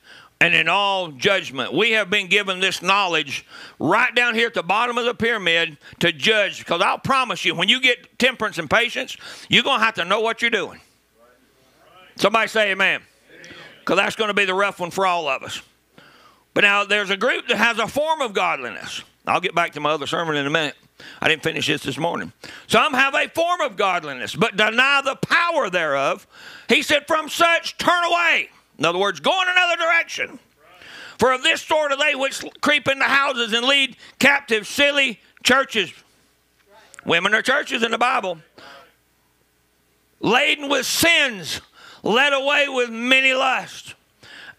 and in all judgment. We have been given this knowledge right down here at the bottom of the pyramid to judge. Because I'll promise you, when you get temperance and patience, you're going to have to know what you're doing. Somebody say amen. Because that's going to be the rough one for all of us. But now there's a group that has a form of godliness. I'll get back to my other sermon in a minute. I didn't finish this this morning. Some have a form of godliness, but deny the power thereof. He said, From such turn away. In other words, go in another direction. For of this sort are they which creep into houses and lead captive silly churches. Women are churches in the Bible. Laden with sins, led away with many lusts,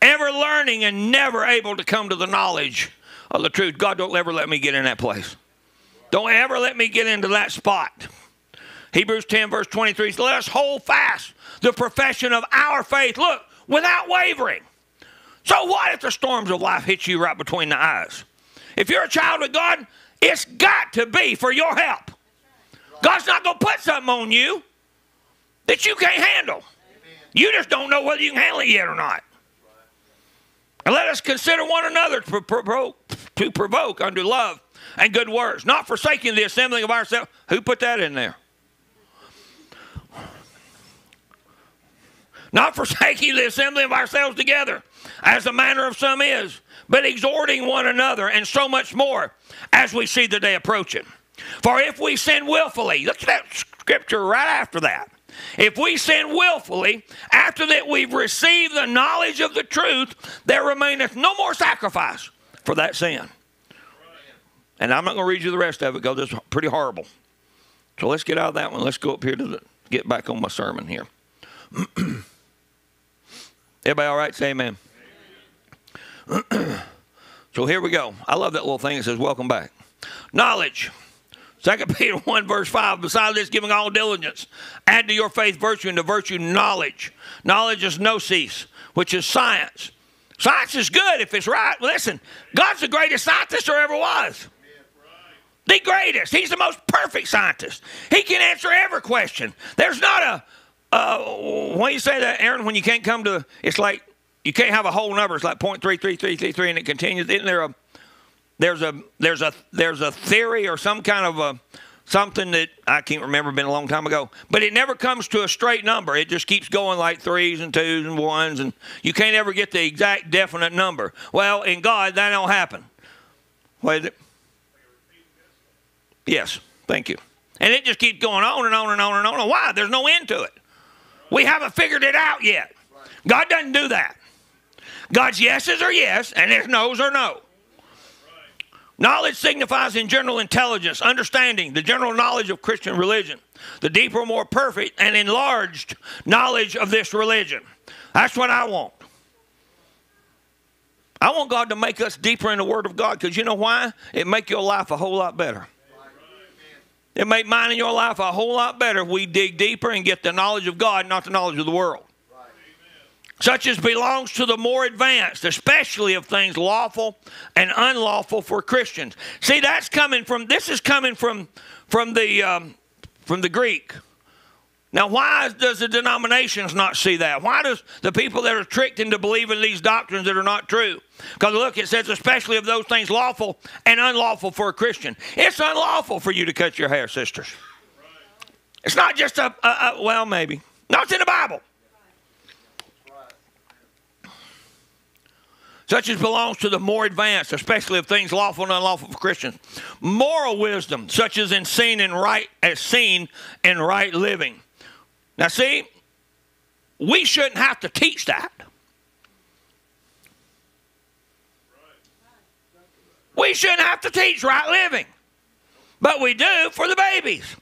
ever learning and never able to come to the knowledge of the truth. God, don't ever let me get in that place. Don't ever let me get into that spot. Hebrews 10, verse 23 says, Let us hold fast the profession of our faith. Look, without wavering. So what if the storms of life hit you right between the eyes? If you're a child of God, It's got to be for your help. God's not going to put something on you that you can't handle. You just don't know whether you can handle it yet or not. And let us consider one another to provoke, to provoke unto love and good works, not forsaking the assembling of ourselves. Who put that in there? Not forsaking the assembling of ourselves together, as the manner of some is, but exhorting one another, and so much more as we see the day approaching. For if we sin willfully, look at that scripture right after that. If we sin willfully, after that we've received the knowledge of the truth, there remaineth no more sacrifice for that sin. And I'm not going to read you the rest of it because it's pretty horrible. So let's get out of that one. Let's go up here to the, get back on my sermon here. Everybody all right? Say amen. so here we go. I love that little thing that says, Welcome back. Knowledge. 2 Peter 1, verse 5, besides this, giving all diligence, add to your faith virtue, and to virtue knowledge. Knowledge is gnosis, which is science. Science is good if it's right. Listen, God's the greatest scientist there ever was. The greatest. He's the most perfect scientist. He can answer every question. There's not a, uh, when you say that, Aaron, when you can't come to, it's like you can't have a whole number. It's like 0.33333 and it continues. Isn't there a, there's a there's a there's a theory or some kind of a something that I can't remember, been a long time ago. But it never comes to a straight number. It just keeps going like threes and twos and ones, and you can't ever get the exact definite number. Well, in God, that don't happen. What is it? Yes, thank you. And it just keeps going on and on and on and on. Why? There's no end to it. We haven't figured it out yet. God doesn't do that. God's yeses are yes, and his no's are no. Knowledge signifies in general intelligence, understanding, the general knowledge of Christian religion, the deeper, more perfect, and enlarged knowledge of this religion. That's what I want. I want God to make us deeper in the Word of God because you know why? It make your life a whole lot better. It make mine and your life a whole lot better if we dig deeper and get the knowledge of God, not the knowledge of the world such as belongs to the more advanced, especially of things lawful and unlawful for Christians. See, that's coming from. This is coming from from the um, from the Greek. Now, why does the denominations not see that? Why does the people that are tricked into believing these doctrines that are not true? Because look, it says especially of those things lawful and unlawful for a Christian. It's unlawful for you to cut your hair, sisters. It's not just a, a, a well, maybe. No, it's in the Bible. such as belongs to the more advanced, especially of things lawful and unlawful for Christians. Moral wisdom, such as in seen and right as seen in right living. Now see, we shouldn't have to teach that. We shouldn't have to teach right living. But we do for the babies.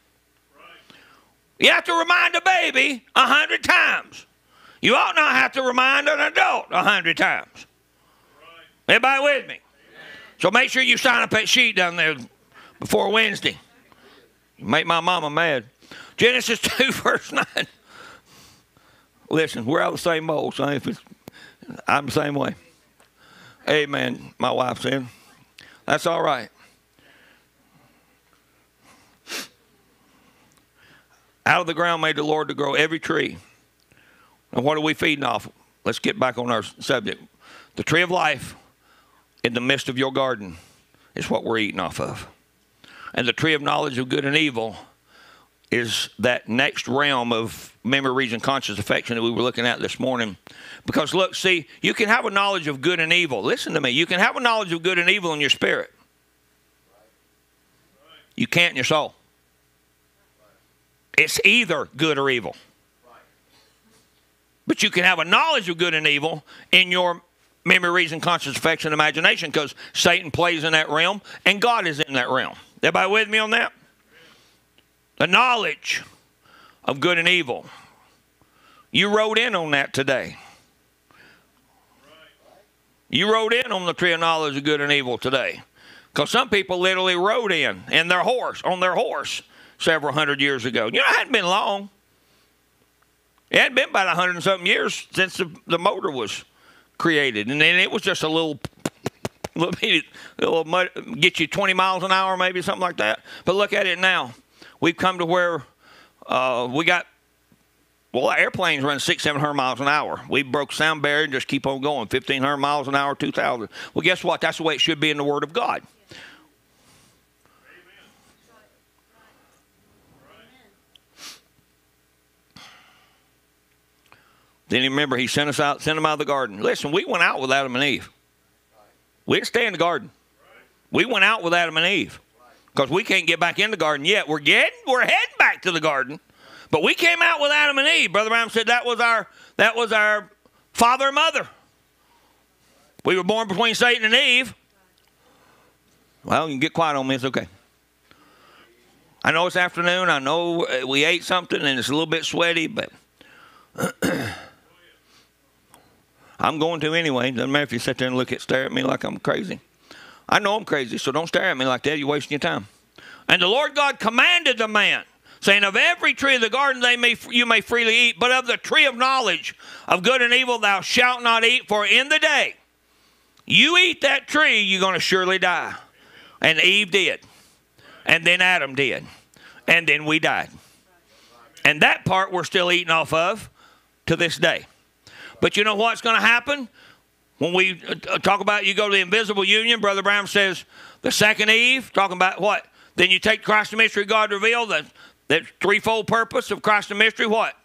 You have to remind a baby a hundred times. You ought not have to remind an adult a hundred times. Everybody with me? So make sure you sign up that sheet down there before Wednesday. Make my mama mad. Genesis 2, verse 9. Listen, we're all the same mold, so I'm the same way. Amen, my wife said. That's all right. Out of the ground made the Lord to grow every tree. And what are we feeding off? Let's get back on our subject. The tree of life in the midst of your garden is what we're eating off of. And the tree of knowledge of good and evil is that next realm of memory, reason, conscious affection that we were looking at this morning. Because look, see, you can have a knowledge of good and evil. Listen to me. You can have a knowledge of good and evil in your spirit. You can't in your soul. It's either good or evil. But you can have a knowledge of good and evil in your memory, reason, conscious, affection, and imagination, because Satan plays in that realm and God is in that realm. Everybody with me on that? The knowledge of good and evil. You wrote in on that today. You wrote in on the tree of knowledge of good and evil today. Because some people literally rode in in their horse, on their horse, several hundred years ago. You know, it hadn't been long. It hadn't been about a hundred and something years since the, the motor was created. And then it was just a little, little little get you 20 miles an hour, maybe something like that. But look at it now. We've come to where uh, we got well, airplanes run six, seven hundred miles an hour. We broke sound barrier and just keep on going, fifteen hundred miles an hour, two thousand. Well, guess what? That's the way it should be in the Word of God. Then you remember he sent us out, sent them out of the garden. Listen, we went out with Adam and Eve. We didn't stay in the garden. We went out with Adam and Eve because we can't get back in the garden yet. We're getting, we're heading back to the garden, but we came out with Adam and Eve. Brother Branham said that was our that was our father and mother. We were born between Satan and Eve. Well, you can get quiet on me. It's okay. I know it's afternoon. I know we ate something and it's a little bit sweaty, but I'm going to anyway. Doesn't matter if you sit there and look at, stare at me like I'm crazy. I know I'm crazy, so don't stare at me like that. You're wasting your time. And the Lord God commanded the man, saying, Of every tree of the garden they may, you may freely eat, but of the tree of knowledge of good and evil thou shalt not eat, for in the day you eat that tree, you're going to surely die. And Eve did. And then Adam did. And then we died. And that part we're still eating off of to this day. But you know what's going to happen? When we uh, talk about you go to the invisible union, Brother Branham says the second Eve, talking about what? Then you take Christ the mystery God revealed, the, the threefold purpose of Christ the mystery, what?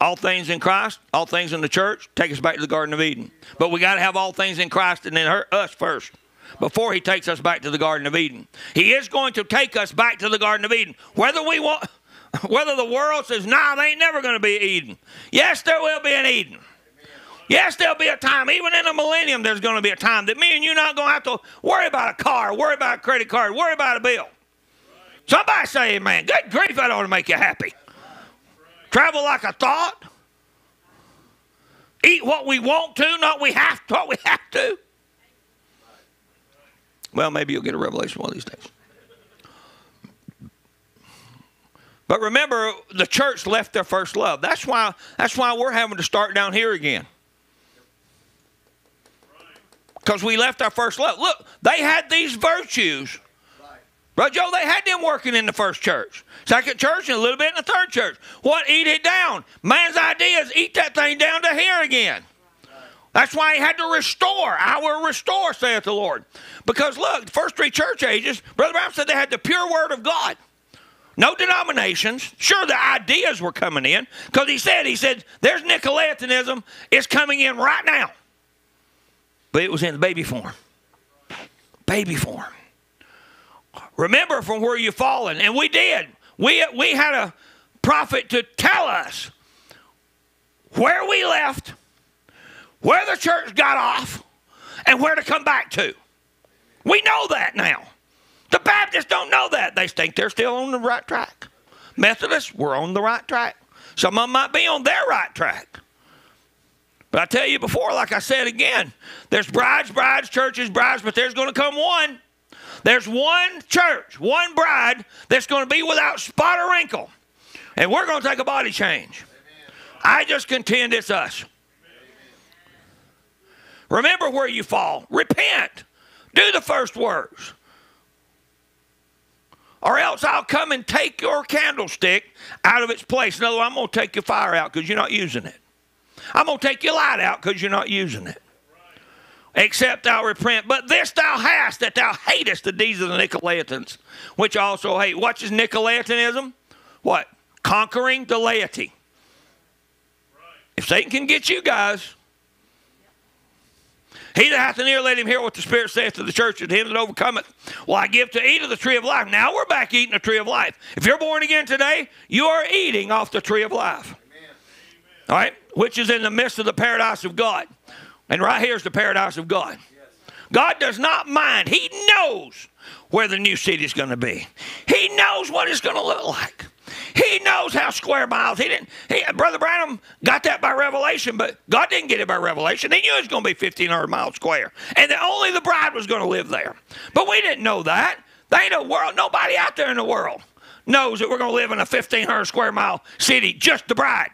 All things in Christ, all things in the church, take us back to the Garden of Eden. But we got to have all things in Christ and then her, us first before he takes us back to the Garden of Eden. He is going to take us back to the Garden of Eden. Whether we want whether the world says, nah, they ain't never going to be Eden. Yes, there will be an Eden. Yes, there'll be a time, even in a millennium, there's going to be a time that me and you're not going to have to worry about a car, worry about a credit card, worry about a bill. Somebody say amen. Good grief, that ought to make you happy. Travel like a thought. Eat what we want to, not we have to, what we have to. Well, maybe you'll get a revelation one of these days. But remember, the church left their first love. That's why, that's why we're having to start down here again. Because we left our first love. Look, they had these virtues. Brother Joe, they had them working in the first church, second church, and a little bit in the third church. What? Eat it down. Man's idea is eat that thing down to here again. That's why he had to restore. I will restore, saith the Lord. Because look, the first three church ages, Brother Branham said they had the pure word of God. No denominations. Sure, the ideas were coming in. Because he said, he said, there's Nicolaitanism. It's coming in right now. But it was in the baby form. Baby form. Remember from where you've fallen. And we did. We, we had a prophet to tell us where we left, where the church got off, and where to come back to. We know that now. The Baptists don't know that. They think they're still on the right track. Methodists, we're on the right track. Some of them might be on their right track. But I tell you before, like I said again, there's brides, brides, churches, brides, but there's going to come one. There's one church, one bride that's going to be without spot or wrinkle. And we're going to take a body change. I just contend it's us. Remember where you fall. Repent. Do the first works or else I'll come and take your candlestick out of its place. In other words, I'm going to take your fire out because you're not using it. I'm going to take your light out because you're not using it. Except thou repent. But this thou hast, that thou hatest the deeds of the Nicolaitans, which also hate. What is Nicolaitanism? What? Conquering the laity. If Satan can get you guys, he that hath an ear, let him hear what the Spirit saith to the church, and him that overcometh will I give to eat of the tree of life. Now we're back eating the tree of life. If you're born again today, you are eating off the tree of life. All right? Which is in the midst of the paradise of God. And right here is the paradise of God. God does not mind. He knows where the new city is going to be. He knows what it's going to look like. He knows how square miles. He didn't. He, Brother Branham got that by revelation, but God didn't get it by revelation. He knew it was going to be 1,500 miles square, and that only the bride was going to live there. But we didn't know that. There ain't a world. Nobody out there in the world knows that we're going to live in a 1,500 square mile city. Just the bride.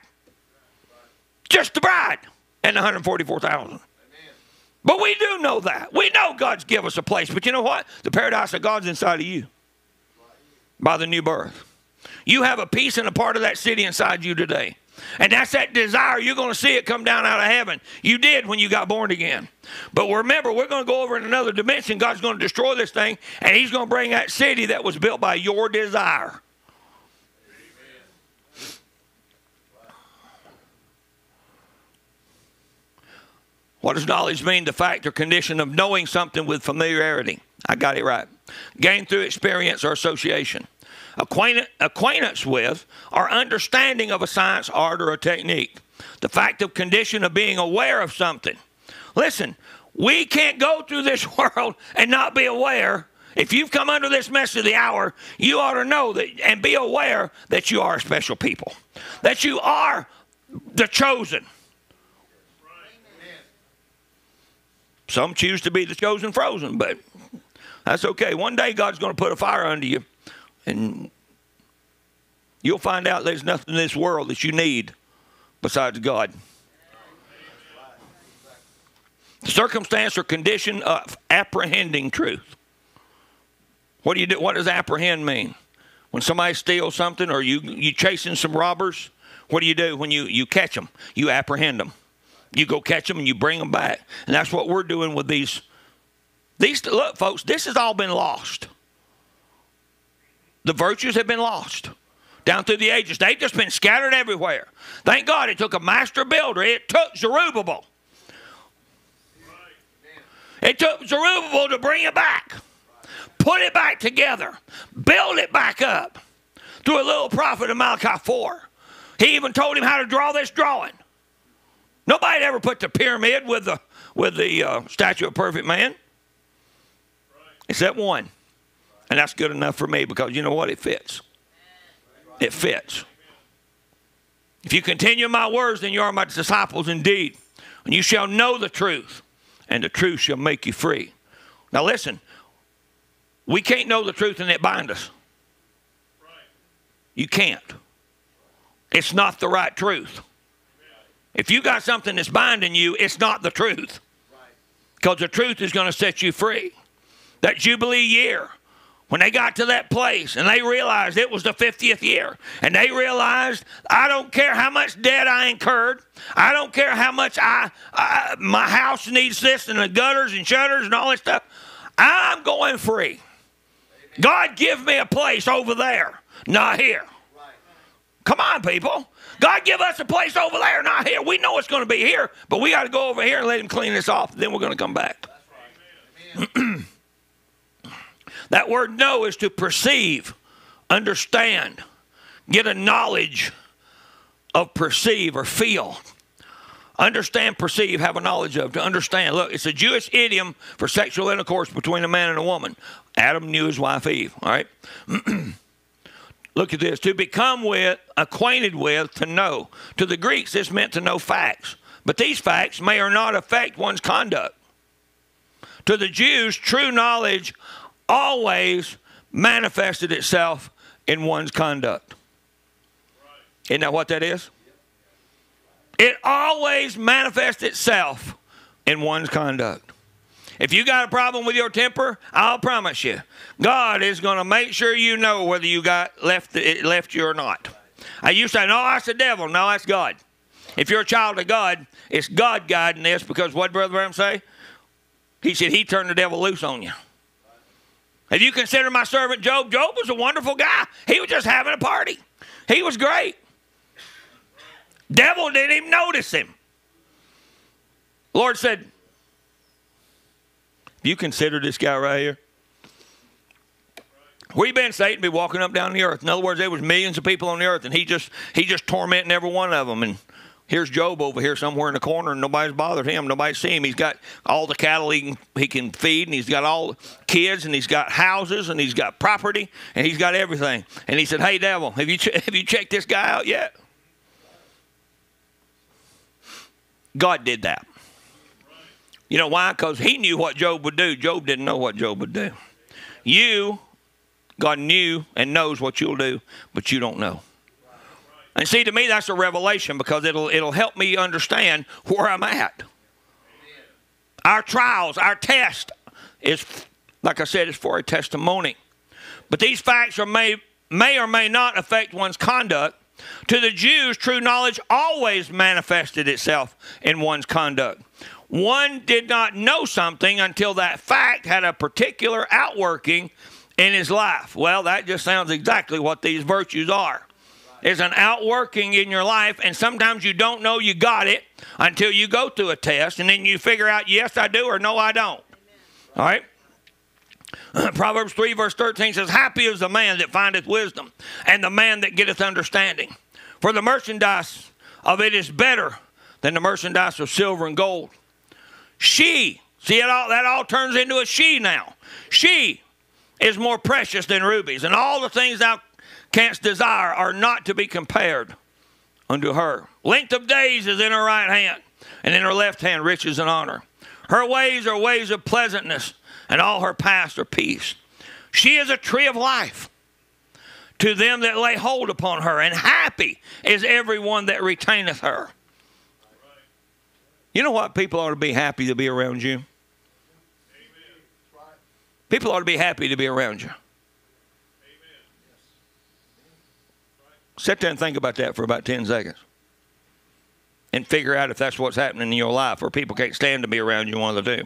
Just the bride, and 144,000. But we do know that. We know God's give us a place. But you know what? The paradise of God's inside of you by the new birth. You have a piece and a part of that city inside you today. And that's that desire. You're going to see it come down out of heaven. You did when you got born again. But remember, we're going to go over in another dimension. God's going to destroy this thing, and He's going to bring that city that was built by your desire. What does knowledge mean? The fact or condition of knowing something with familiarity. I got it right. Gained through experience or association. acquaintance with or understanding of a science, art, or a technique. The fact of condition of being aware of something. Listen, we can't go through this world and not be aware. If you've come under this mess of the hour, you ought to know that and be aware that you are a special people, that you are the chosen. Some choose to be the chosen frozen, but that's okay. One day God's going to put a fire under you, and you'll find out there's nothing in this world that you need besides God. Circumstance or condition of apprehending truth. What do you do? What does apprehend mean? When somebody steals something or you you chasing some robbers, what do you do when you, you catch them? You apprehend them. You go catch them and you bring them back. And that's what we're doing with these. These look, folks, this has all been lost. The virtues have been lost down through the ages. They've just been scattered everywhere. Thank God it took a master builder. It took Zerubbabel. It took Zerubbabel to bring it back, put it back together, build it back up through a little prophet of Malachi 4. He even told him how to draw this drawing. Nobody ever put the pyramid with the with the uh, statue of perfect man. Except one. And that's good enough for me because you know what? It fits. It fits. If you continue my words, then you are my disciples indeed. And you shall know the truth, and the truth shall make you free. Now listen, we can't know the truth and it bind us. You can't. It's not the right truth. If you got something that's binding you, it's not the truth. Because the truth is going to set you free. That Jubilee year, when they got to that place and they realized it was the 50th year, and they realized, I don't care how much debt I incurred, I don't care how much I, I my house needs this and the gutters and shutters and all that stuff, I'm going free. God give me a place over there, not here. Come on, people. God give us a place over there, not here. We know it's going to be here, but we got to go over here and let Him clean this off. Then we're going to come back. that word know is to perceive, understand, get a knowledge of perceive or feel. Understand, perceive, have a knowledge of, to understand. Look, it's a Jewish idiom for sexual intercourse between a man and a woman. Adam knew his wife Eve, all right? Look at this to become with, acquainted with, to know. To the Greeks, this meant to know facts. But these facts may or not affect one's conduct. To the Jews, true knowledge always manifested itself in one's conduct. Isn't that what that is? It always manifests itself in one's conduct. If you got a problem with your temper, I'll promise you, God is going to make sure you know whether you got left it left you or not. I used to say, no, that's the devil. No, that's God. If you're a child of God, it's God guiding this because what Brother Branham say? He said he turned the devil loose on you. Have you considered my servant Job? Job was a wonderful guy. He was just having a party. He was great. Devil didn't even notice him. Lord said, you consider this guy right here? Where you been, Satan? Be walking up down the earth. In other words, there was millions of people on the earth, and he just he just tormenting every one of them. And here's Job over here somewhere in the corner, and nobody's bothered him. Nobody's seen him. He's got all the cattle he can, he can feed, and he's got all kids, and he's got houses, and he's got property, and he's got everything. And he said, "Hey, devil, have you have you checked this guy out yet?" God did that. You know why? Because he knew what Job would do. Job didn't know what Job would do. You, God knew and knows what you'll do, but you don't know. And see, to me, that's a revelation because it'll, it'll help me understand where I'm at. our trials, our test is, like I said, is for a testimony. But these facts are may, may or may not affect one's conduct. To the Jews, true knowledge always manifested itself in one's conduct. One did not know something until that fact had a particular outworking in his life. Well, that just sounds exactly what these virtues are. There's an outworking in your life, and sometimes you don't know you got it until you go through a test, and then you figure out, yes, I do, or no, I don't. All right? Proverbs 3, verse 13 says, Happy is the man that findeth wisdom, and the man that getteth understanding. For the merchandise of it is better than the merchandise of silver and gold. She, see, it all, that all turns into a she now. She is more precious than rubies, and all the things thou canst desire are not to be compared unto her. Length of days is in her right hand, and in her left hand riches and honor. Her ways are ways of pleasantness, and all her paths are peace. She is a tree of life to them that lay hold upon her, and happy is everyone that retaineth her. You know what? People ought to be happy to be around you. People ought to be happy to be around you. Sit there and think about that for about 10 seconds. And figure out if that's what's happening in your life, or people can't stand to be around you one of the two.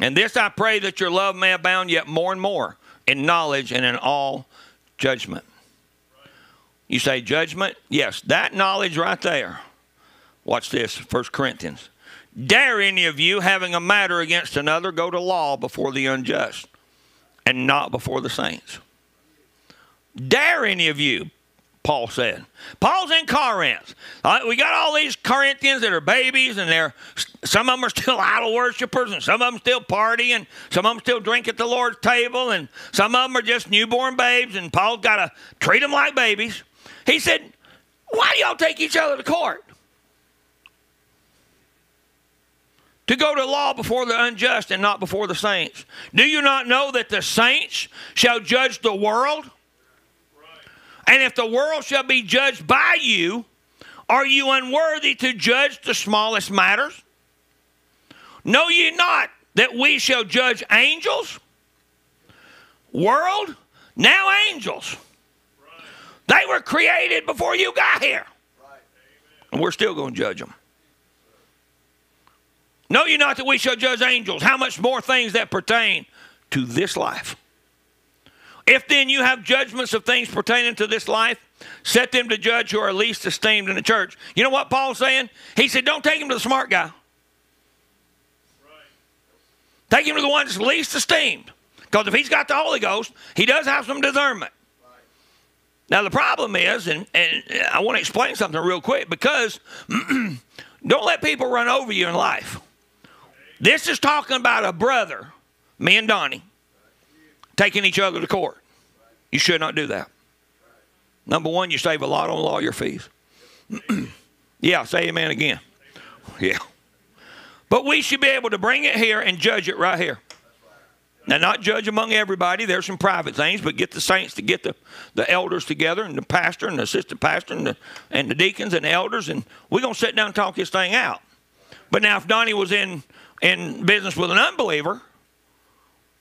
And this I pray that your love may abound yet more and more in knowledge and in all judgment. You say judgment? Yes, that knowledge right there. Watch this, 1 Corinthians. Dare any of you, having a matter against another, go to law before the unjust and not before the saints? Dare any of you, Paul said. Paul's in Corinth. Uh, we got all these Corinthians that are babies, and they're some of them are still idol worshippers, and some of them still party, and some of them still drink at the Lord's table, and some of them are just newborn babes. And Paul's got to treat them like babies. He said, "Why do y'all take each other to court?" To go to law before the unjust and not before the saints. Do you not know that the saints shall judge the world? And if the world shall be judged by you, are you unworthy to judge the smallest matters? Know ye not that we shall judge angels? World? Now angels. They were created before you got here. And we're still going to judge them. Know ye not that we shall judge angels? How much more things that pertain to this life? If then you have judgments of things pertaining to this life, set them to judge who are least esteemed in the church. You know what Paul's saying? He said, don't take him to the smart guy. Right. Take him to the one that's least esteemed. Because if he's got the Holy Ghost, he does have some discernment. Right. Now, the problem is, and, and I want to explain something real quick, because don't let people run over you in life. This is talking about a brother, me and Donnie, taking each other to court. You should not do that. Number one, you save a lot on lawyer fees. yeah, say amen again. Yeah. But we should be able to bring it here and judge it right here. Now, not judge among everybody. There's some private things, but get the saints to get the, the elders together and the pastor and the assistant pastor and the, and the deacons and the elders, and we're going to sit down and talk this thing out. But now, if Donnie was in, in business with an unbeliever,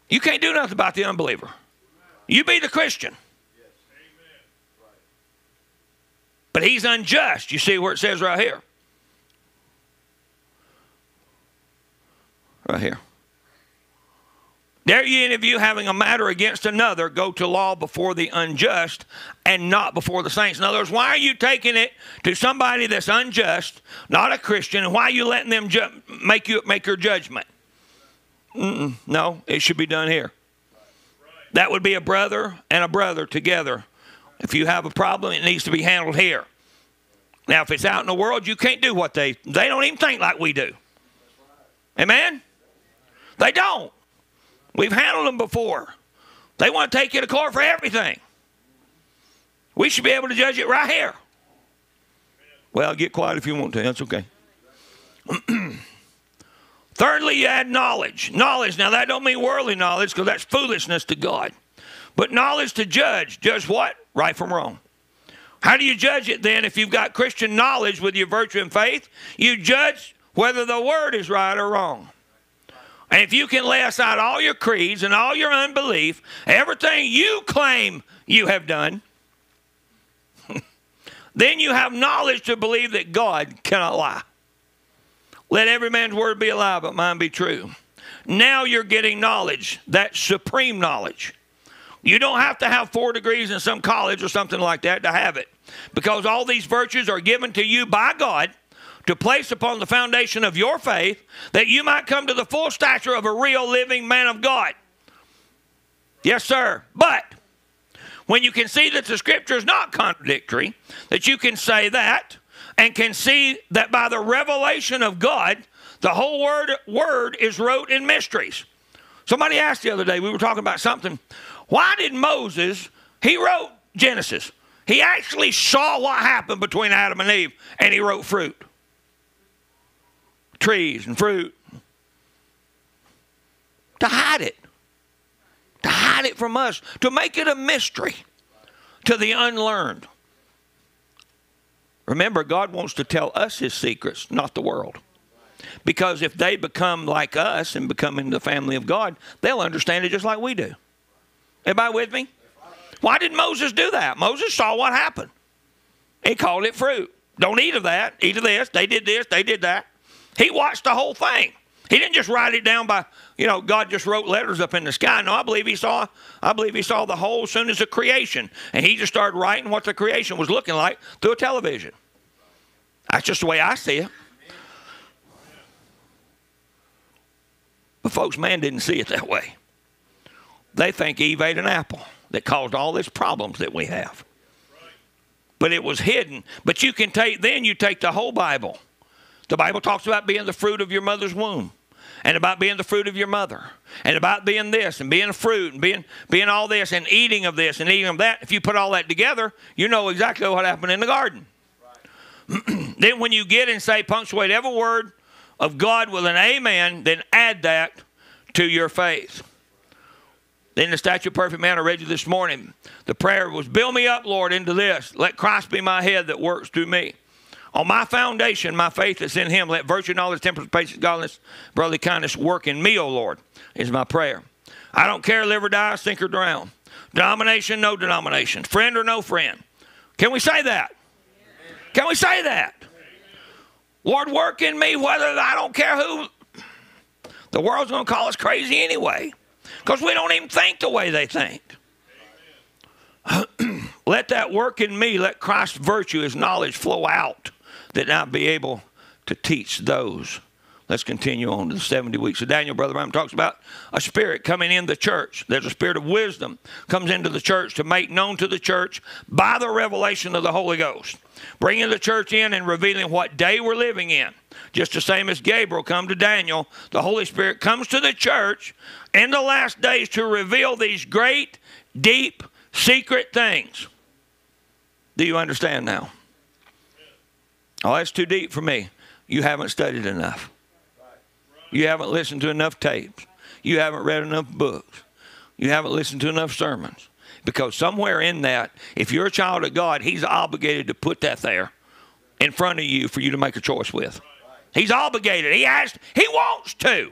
you can't do nothing about the unbeliever. You be the Christian. But he's unjust. You see where it says right here. Right here. Dare ye any of you having a matter against another go to law before the unjust and not before the saints? In other words, why are you taking it to somebody that's unjust, not a Christian, and why are you letting them ju- make you make your judgment? Mm-mm, no, it should be done here. That would be a brother and a brother together. If you have a problem, it needs to be handled here. Now, if it's out in the world, you can't do what they they don't even think like we do. Amen? They don't. We've handled them before. They want to take you to court for everything. We should be able to judge it right here. Well, get quiet if you want to. That's okay. Thirdly, you add knowledge. Knowledge. Now, that don't mean worldly knowledge because that's foolishness to God. But knowledge to judge. Judge what? Right from wrong. How do you judge it then if you've got Christian knowledge with your virtue and faith? You judge whether the word is right or wrong. And if you can lay aside all your creeds and all your unbelief, everything you claim you have done, then you have knowledge to believe that God cannot lie. Let every man's word be a lie, but mine be true. Now you're getting knowledge, that supreme knowledge. You don't have to have four degrees in some college or something like that to have it, because all these virtues are given to you by God to place upon the foundation of your faith that you might come to the full stature of a real living man of God. Yes, sir. But when you can see that the scripture is not contradictory, that you can say that and can see that by the revelation of God, the whole word, word is wrote in mysteries. Somebody asked the other day, we were talking about something. Why did Moses, he wrote Genesis. He actually saw what happened between Adam and Eve, and he wrote fruit trees and fruit. To hide it. To hide it from us. To make it a mystery to the unlearned. Remember, God wants to tell us his secrets, not the world. Because if they become like us and become in the family of God, they'll understand it just like we do. Everybody with me? Why did Moses do that? Moses saw what happened. He called it fruit. Don't eat of that. Eat of this. They did this. They did that. He watched the whole thing. He didn't just write it down by, you know, God just wrote letters up in the sky. No, I believe he saw, I believe he saw the whole soon as the creation. And he just started writing what the creation was looking like through a television. That's just the way I see it. But folks, man didn't see it that way. They think Eve ate an apple that caused all these problems that we have. But it was hidden. But you can take, then you take the whole Bible the Bible talks about being the fruit of your mother's womb and about being the fruit of your mother and about being this and being fruit and being, being all this and eating of this and eating of that. If you put all that together, you know exactly what happened in the garden. Right. then when you get and say, punctuate every word of God with an amen, then add that to your faith. Then the statue of perfect man I read you this morning. The prayer was, Build me up, Lord, into this. Let Christ be my head that works through me. On my foundation, my faith is in Him. Let virtue, knowledge, temperance, patience, godliness, brotherly kindness work in me, O Lord, is my prayer. I don't care, live or die, sink or drown. Denomination, no denomination. Friend or no friend. Can we say that? Can we say that? Lord, work in me whether I don't care who. The world's going to call us crazy anyway because we don't even think the way they think. let that work in me. Let Christ's virtue, his knowledge flow out that not be able to teach those. Let's continue on to the 70 weeks of Daniel. Brother Branham talks about a spirit coming in the church. There's a spirit of wisdom comes into the church to make known to the church by the revelation of the Holy Ghost. Bringing the church in and revealing what day we're living in. Just the same as Gabriel come to Daniel, the Holy Spirit comes to the church in the last days to reveal these great, deep, secret things. Do you understand now? Oh, that's too deep for me. You haven't studied enough. You haven't listened to enough tapes. You haven't read enough books. You haven't listened to enough sermons. Because somewhere in that, if you're a child of God, He's obligated to put that there in front of you for you to make a choice with. He's obligated. He has. He wants to.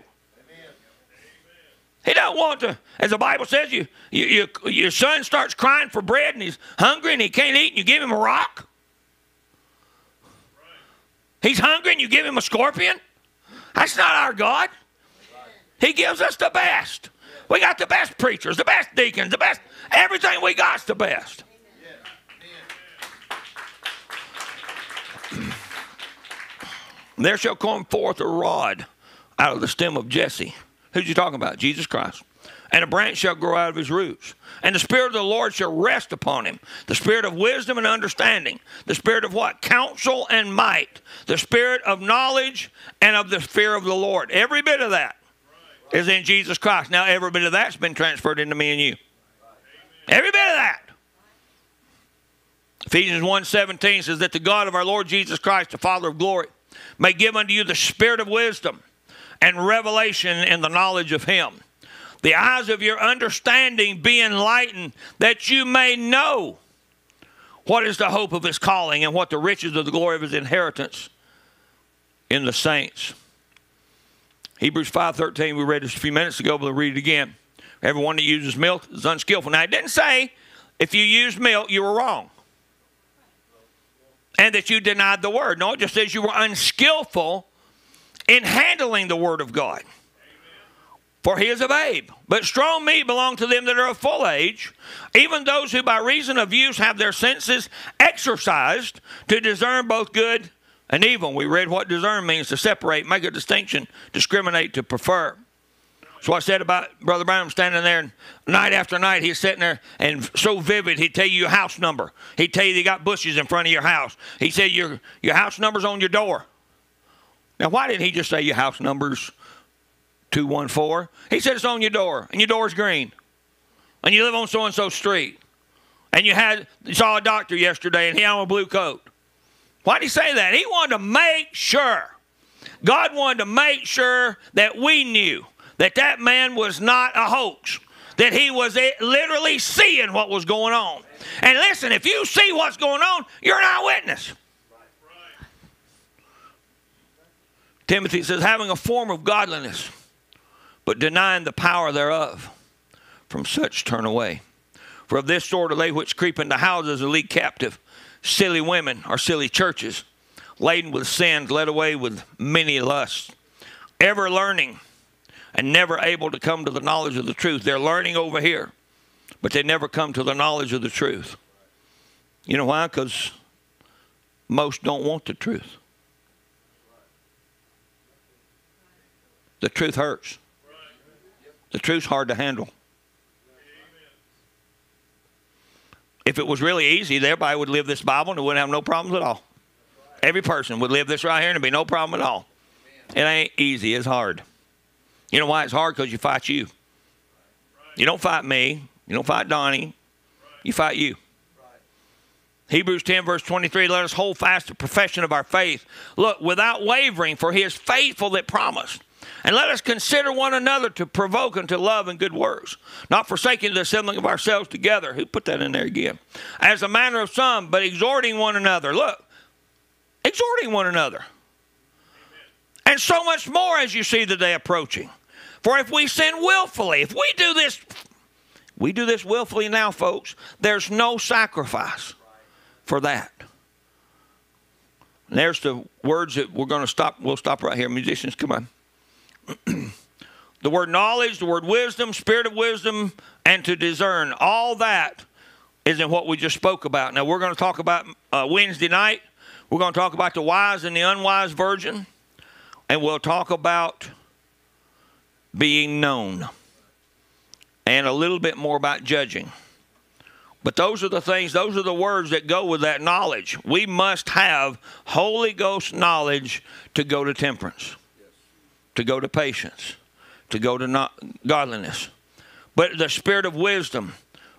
He don't want to. As the Bible says, you, you, you, your son starts crying for bread and he's hungry and he can't eat, and you give him a rock. He's hungry and you give him a scorpion? That's not our God. He gives us the best. We got the best preachers, the best deacons, the best, everything we got's the best. there shall come forth a rod out of the stem of Jesse. Who's he talking about? Jesus Christ and a branch shall grow out of his roots. And the Spirit of the Lord shall rest upon him the Spirit of wisdom and understanding, the Spirit of what? Counsel and might, the Spirit of knowledge and of the fear of the Lord. Every bit of that is in Jesus Christ. Now, every bit of that's been transferred into me and you. Every bit of that. Ephesians 1:17 says that the God of our Lord Jesus Christ, the Father of glory, may give unto you the spirit of wisdom and revelation in the knowledge of him the eyes of your understanding be enlightened, that you may know what is the hope of his calling and what the riches of the glory of his inheritance in the saints. Hebrews 5.13, we read this a few minutes ago, but we'll read it again. Everyone that uses milk is unskillful. Now, it didn't say if you used milk, you were wrong. And that you denied the word. No, it just says you were unskillful in handling the word of God. For he is a babe. But strong meat belong to them that are of full age, even those who by reason of use have their senses exercised to discern both good and evil. We read what discern means to separate, make a distinction, discriminate, to prefer. So I said about Brother Branham standing there, and night after night, he's sitting there and so vivid, he'd tell you your house number. He'd tell you you got bushes in front of your house. He said your, your house number's on your door. Now, why didn't he just say your house number's 214? He said it's on your door, and your door's green. And you live on so and so street. And you had you saw a doctor yesterday, and he had on a blue coat. Why did he say that? He wanted to make sure. God wanted to make sure that we knew that that man was not a hoax, that he was literally seeing what was going on. And listen, if you see what's going on, you're an eyewitness. Timothy says, having a form of godliness, but denying the power thereof. From such turn away. For of this sort are they which creep into houses and lead captive silly women or silly churches, laden with sins, led away with many lusts, ever learning and never able to come to the knowledge of the truth. They're learning over here, but they never come to the knowledge of the truth. You know why? Because most don't want the truth. The truth hurts. The truth's hard to handle. If it was really easy, everybody would live this Bible and it wouldn't have no problems at all. Every person would live this right here and there'd be no problem at all. It ain't easy, it's hard. You know why it's hard? Because you fight you. You don't fight me. You don't fight Donnie. You fight you. Hebrews 10, verse 23 let us hold fast the profession of our faith. Look, without wavering, for he is faithful that promised. And let us consider one another to provoke unto love and good works, not forsaking the assembling of ourselves together. Who put that in there again? As a manner of some, but exhorting one another. Look, exhorting one another. And so much more as you see the day approaching. For if we sin willfully, if we do this, we do this willfully now, folks, there's no sacrifice for that. And there's the words that we're going to stop. We'll stop right here. Musicians, come on. the word knowledge, the word wisdom, spirit of wisdom, and to discern. All that is in what we just spoke about. Now, we're going to talk about uh, Wednesday night. We're going to talk about the wise and the unwise virgin. And we'll talk about being known and a little bit more about judging. But those are the things, those are the words that go with that knowledge. We must have Holy Ghost knowledge to go to temperance to go to patience, to go to not godliness. But the spirit of wisdom,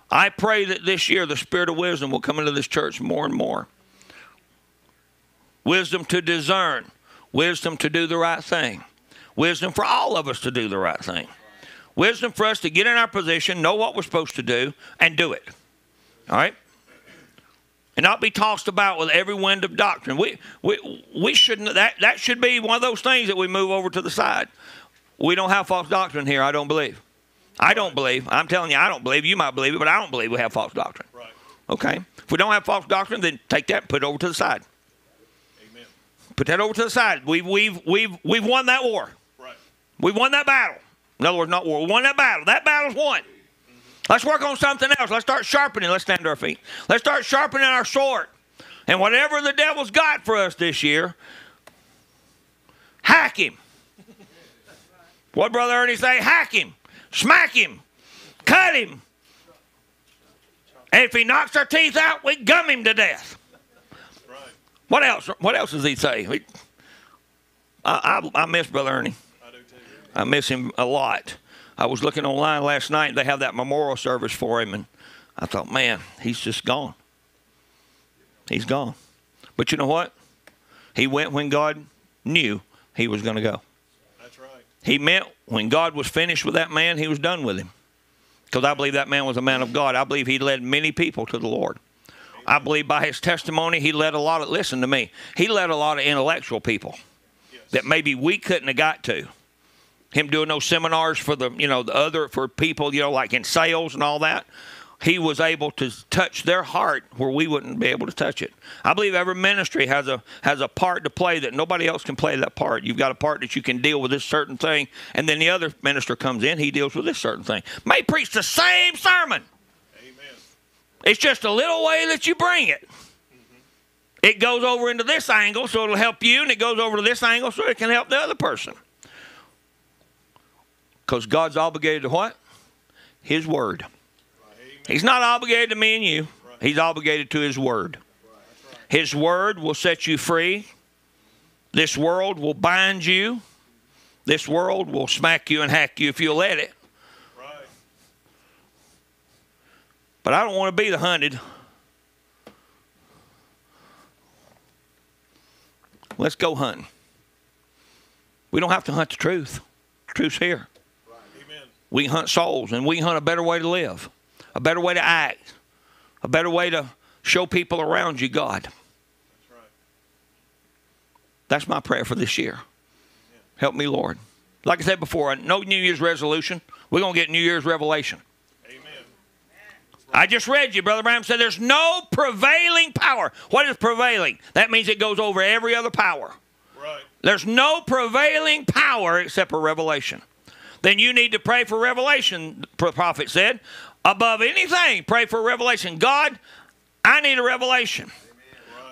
I pray that this year the spirit of wisdom will come into this church more and more. Wisdom to discern, wisdom to do the right thing, wisdom for all of us to do the right thing, wisdom for us to get in our position, know what we're supposed to do, and do it. All right? And not be tossed about with every wind of doctrine. We, we, we shouldn't, that, that should be one of those things that we move over to the side. We don't have false doctrine here, I don't believe. I don't believe. I'm telling you, I don't believe. You might believe it, but I don't believe we have false doctrine. Right. Okay? If we don't have false doctrine, then take that and put it over to the side. Amen. Put that over to the side. We've, we've, we've, we've won that war. Right. We've won that battle. In other words, not war. We won that battle. That battle's won. Let's work on something else. Let's start sharpening. Let's stand to our feet. Let's start sharpening our sword. And whatever the devil's got for us this year, hack him. What Brother Ernie say? Hack him, smack him, cut him. And if he knocks our teeth out, we gum him to death. Right. What else? What else does he say? I, I, I miss Brother Ernie. I do too. I miss him a lot. I was looking online last night. They have that memorial service for him, and I thought, man, he's just gone. He's gone. But you know what? He went when God knew he was going to go. That's right. He meant when God was finished with that man, he was done with him. Because I believe that man was a man of God. I believe he led many people to the Lord. I believe by his testimony, he led a lot of, listen to me, he led a lot of intellectual people that maybe we couldn't have got to. Him doing those seminars for the, you know, the other for people, you know, like in sales and all that. He was able to touch their heart where we wouldn't be able to touch it. I believe every ministry has a has a part to play that nobody else can play that part. You've got a part that you can deal with this certain thing, and then the other minister comes in, he deals with this certain thing. May preach the same sermon. Amen. It's just a little way that you bring it. Mm-hmm. It goes over into this angle, so it'll help you, and it goes over to this angle, so it can help the other person. Because God's obligated to what? His word. He's not obligated to me and you. He's obligated to His word. His word will set you free. This world will bind you. This world will smack you and hack you if you'll let it. Right. But I don't want to be the hunted. Let's go hunting. We don't have to hunt the truth. The truth's here. We hunt souls and we hunt a better way to live, a better way to act, a better way to show people around you God. That's right. That's my prayer for this year. Help me, Lord. Like I said before, no New Year's resolution. We're going to get New Year's revelation. Amen. I just read you, Brother Branham said there's no prevailing power. What is prevailing? That means it goes over every other power. Right. There's no prevailing power except for revelation. Then you need to pray for revelation, the prophet said. Above anything, pray for revelation. God, I need a revelation.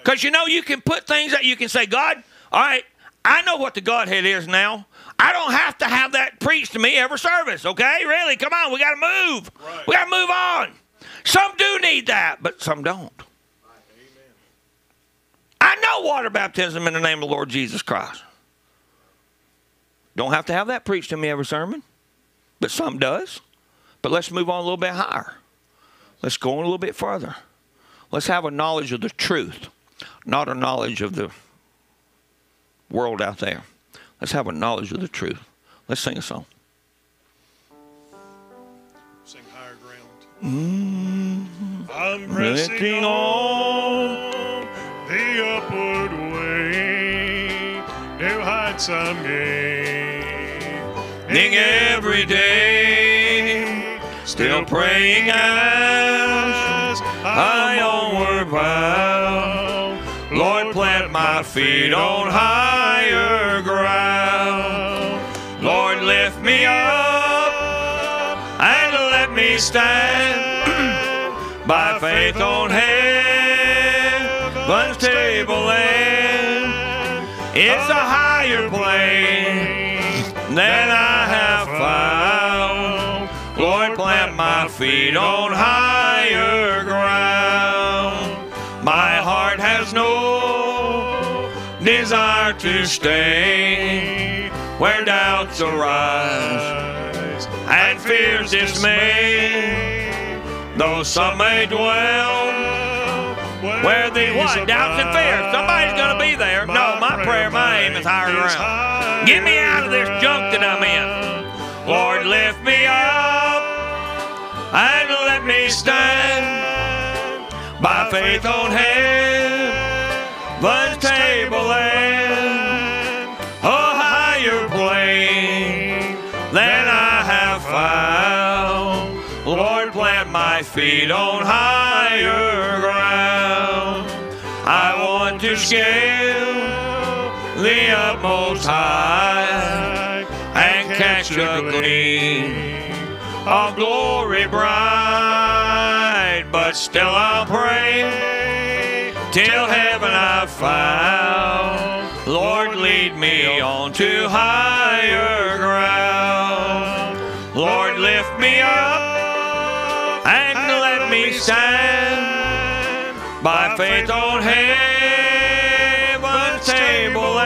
Because you know, you can put things that you can say, God, all right, I know what the Godhead is now. I don't have to have that preached to me every service, okay? Really, come on, we got to move. Right. We got to move on. Some do need that, but some don't. Amen. I know water baptism in the name of the Lord Jesus Christ. Don't have to have that preached to me every sermon, but some does. But let's move on a little bit higher. Let's go on a little bit further. Let's have a knowledge of the truth, not a knowledge of the world out there. Let's have a knowledge of the truth. Let's sing a song. Sing higher ground. Mm-hmm. I'm pressing Pressing on the upward way. New heights I'm gaining every day, still praying as I onward bound. Lord, plant my feet on higher ground. Lord, lift me up and let me stand by faith on heaven's tableland. It's a higher plane than I have found. Lord, plant my feet on higher ground. My heart has no desire to stay where doubts arise and fears dismay. Though some may dwell where the what? Doubts and fears. Somebody's going to be there. No, my prayer, my aim is higher ground. Get me out of this junk that I'm in. Lord, lift me up and let me stand by faith on heaven's tableland, a higher plane than I have found. Lord, plant my feet on higher scale the utmost high and catch a gleam of glory bright. But still I'll pray till heaven I found. Lord, lead me on to higher ground. Lord, lift me up and let me stand by faith on heaven's tableland,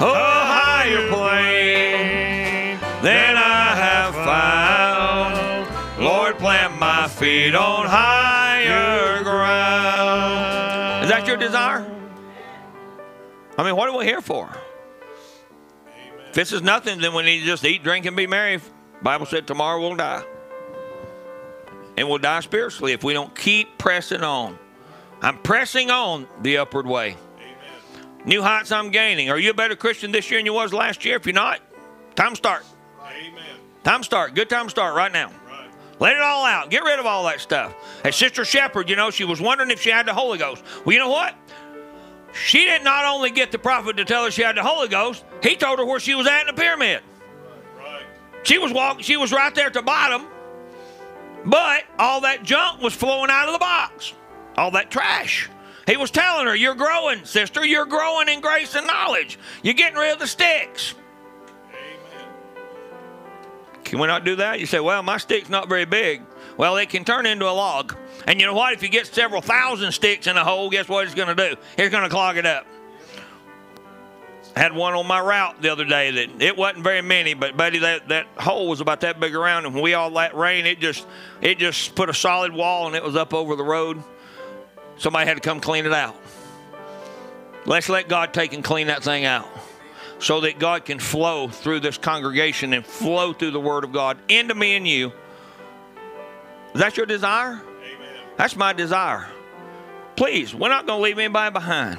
a higher plane than I have found. Lord, plant my feet on higher ground. Is that your desire? I mean, what are we here for? If this is nothing, then we need to just eat, drink, and be merry. Bible said tomorrow we'll die. And we'll die spiritually if we don't keep pressing on. I'm pressing on the upward way. New heights I'm gaining. Are you a better Christian this year than you was last year? If you're not, time start. Amen. Time start. Good time start right now. Right. Let it all out. Get rid of all that stuff. And Sister Shepherd, you know, she was wondering if she had the Holy Ghost. Well, you know what? She did not not only get the prophet to tell her she had the Holy Ghost, he told her where she was at in the pyramid. Right. She was walking, she was right there at the bottom, but all that junk was flowing out of the box. All that trash. He was telling her, You're growing, sister. You're growing in grace and knowledge. You're getting rid of the sticks. Amen. Can we not do that? You say, Well, my stick's not very big. Well, it can turn into a log. And you know what? If you get several thousand sticks in a hole, guess what it's going to do? It's going to clog it up. I had one on my route the other day that it wasn't very many, but buddy, that, that hole was about that big around, and when we all let rain, it just it just put a solid wall, and it was up over the road. Somebody had to come clean it out. Let's let God take and clean that thing out, so that God can flow through this congregation and flow through the Word of God into me and you. Is that your desire? Amen. That's my desire. Please, we're not going to leave anybody behind.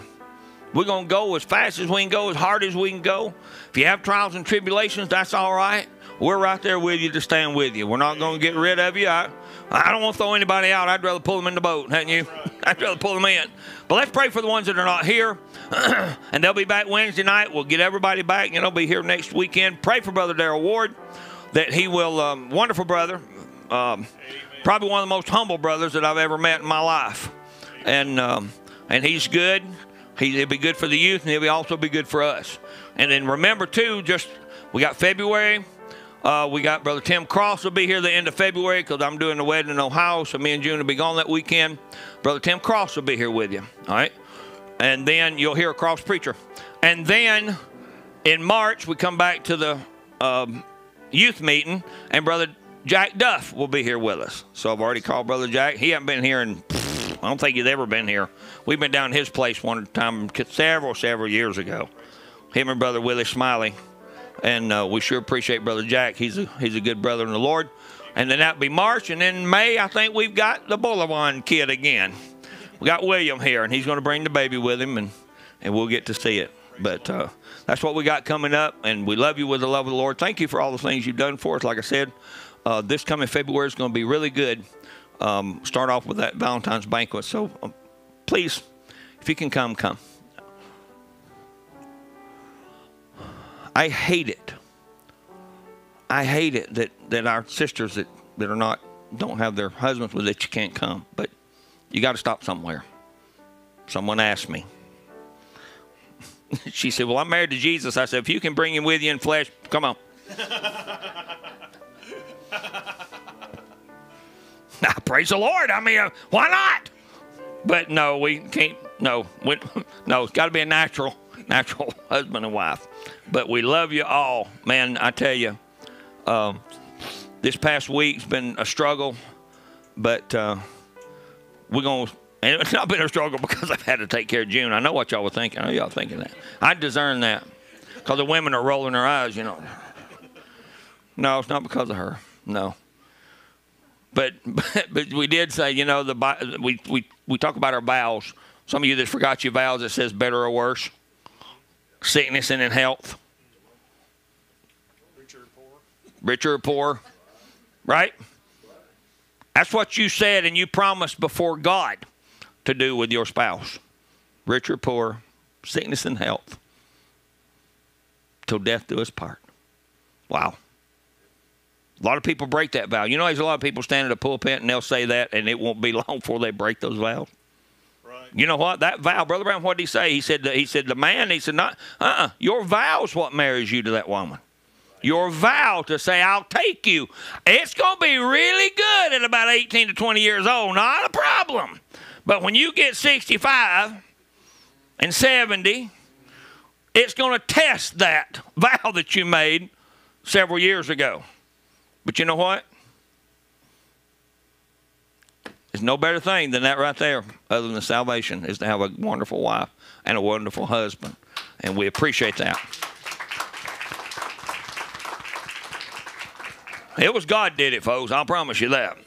We're going to go as fast as we can go, as hard as we can go. If you have trials and tribulations, that's all right. We're right there with you to stand with you. We're not going to get rid of you. I, I don't want to throw anybody out. I'd rather pull them in the boat, hadn't you? I'd rather pull them in. But let's pray for the ones that are not here. and they'll be back Wednesday night. We'll get everybody back, and they'll be here next weekend. Pray for Brother Darrell Ward that he will, um, wonderful brother, um, probably one of the most humble brothers that I've ever met in my life. And, um, and he's good. He, he'll be good for the youth, and he'll be also be good for us. And then remember, too, just we got February. Uh, we got Brother Tim Cross will be here the end of February because I'm doing the wedding in Ohio, so me and June will be gone that weekend. Brother Tim Cross will be here with you, all right? And then you'll hear a cross preacher. And then in March, we come back to the um, youth meeting, and Brother Jack Duff will be here with us. So I've already called Brother Jack. He hasn't been here in, I don't think he's ever been here. We've been down his place one time several, several years ago. Him and Brother Willie Smiley. And uh, we sure appreciate Brother Jack. He's a, he's a good brother in the Lord. And then that'll be March. And then May, I think we've got the Boulevard kid again. We got William here, and he's going to bring the baby with him, and, and we'll get to see it. But uh, that's what we got coming up, and we love you with the love of the Lord. Thank you for all the things you've done for us. Like I said, uh, this coming February is going to be really good. Um, start off with that Valentine's banquet. So um, please, if you can come, come. I hate it. I hate it that, that our sisters that, that are not don't have their husbands with that you can't come. But you got to stop somewhere. Someone asked me. she said, "Well, I'm married to Jesus." I said, "If you can bring him with you in flesh, come on." Now, praise the Lord. I mean, why not? But no, we can't. No, we, no, it's got to be a natural, natural husband and wife. But we love you all, man. I tell you, um, this past week's been a struggle, but uh, we're gonna. And it's not been a struggle because I've had to take care of June. I know what y'all were thinking. I know y'all thinking that. I discern that because the women are rolling their eyes. You know. No, it's not because of her. No. But, but but we did say, you know, the we we we talk about our vows. Some of you that forgot your vows, it says better or worse, sickness and in health, Preacher poor. rich or poor, right? That's what you said and you promised before God to do with your spouse, rich or poor, sickness and health, till death do us part. Wow. A lot of people break that vow. You know, there's a lot of people standing at a pulpit and they'll say that, and it won't be long before they break those vows. You know what? That vow, Brother Branham, what did he say? He said, he said, the man, he said, not, uh-uh, your vow's what marries you to that woman. Your vow to say, I'll take you. It's going to be really good at about 18 to 20 years old. Not a problem. But when you get 65 and 70, it's going to test that vow that you made several years ago. But you know what? There's no better thing than that right there, other than salvation, is to have a wonderful wife and a wonderful husband. And we appreciate that. It was God did it, folks. I'll promise you that.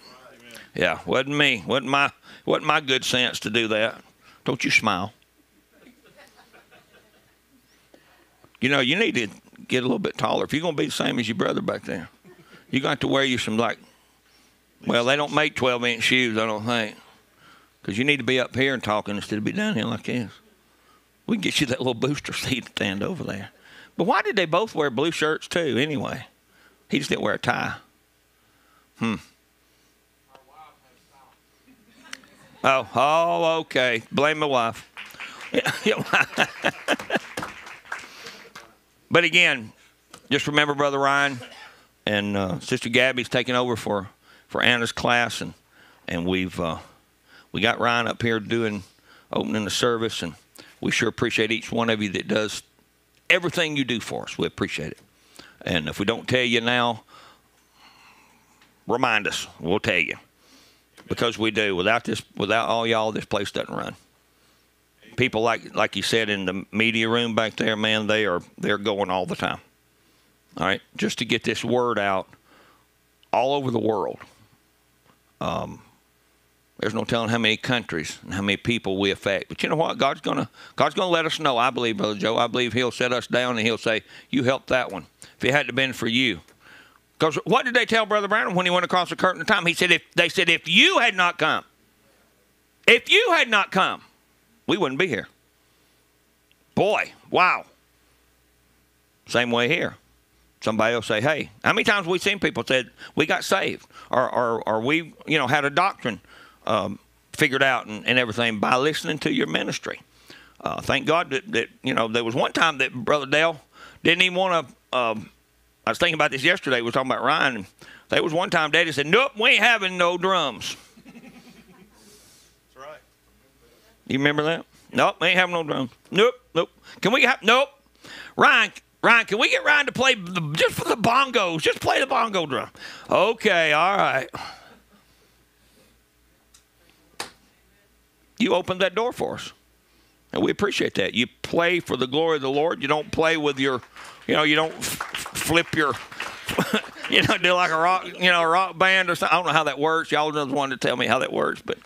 Yeah, wasn't me. wasn't my wasn't my good sense to do that. Don't you smile. You know, you need to get a little bit taller. If you're going to be the same as your brother back there, to have to wear you some, like, well, they don't make 12 inch shoes, I don't think. Because you need to be up here and talking instead of be down here like this. We can get you that little booster seat stand over there. But why did they both wear blue shirts too, anyway? He just didn't wear a tie. Hmm. Oh, oh, okay. Blame my wife. but again, just remember, Brother Ryan and uh, Sister Gabby's taking over for, for Anna's class, and and we've uh, we got Ryan up here doing opening the service, and we sure appreciate each one of you that does everything you do for us. We appreciate it. And if we don't tell you now, remind us. We'll tell you because we do. Without this, without all y'all, this place doesn't run. People like like you said in the media room back there, man, they are they're going all the time. All right, just to get this word out all over the world. Um, there's no telling how many countries and how many people we affect. But you know what? God's gonna God's gonna let us know. I believe, Brother Joe. I believe He'll set us down and He'll say, "You helped that one. If it hadn't been for you." Because what did they tell Brother Branham when he went across the curtain of time? He said, "If they said if you had not come, if you had not come, we wouldn't be here." Boy, wow. Same way here. Somebody will say, "Hey, how many times we seen people said we got saved, or or, or we, you know, had a doctrine." um, figured out and, and, everything by listening to your ministry. Uh, thank God that, that, you know there was one time that Brother Dale didn't even want to. Um, I was thinking about this yesterday. We were talking about Ryan. And there was one time Daddy said, "Nope, we ain't having no drums." That's right. You remember that? Nope, we ain't having no drums. Nope, nope. Can we have? Nope. Ryan, Ryan, can we get Ryan to play the, just for the bongos? Just play the bongo drum. Okay, all right. you opened that door for us. And we appreciate that. You play for the glory of the Lord. You don't play with your, you know, you don't f- flip your, you know, do like a rock, you know, a rock band or something. I don't know how that works. Y'all just wanted to tell me how that works, but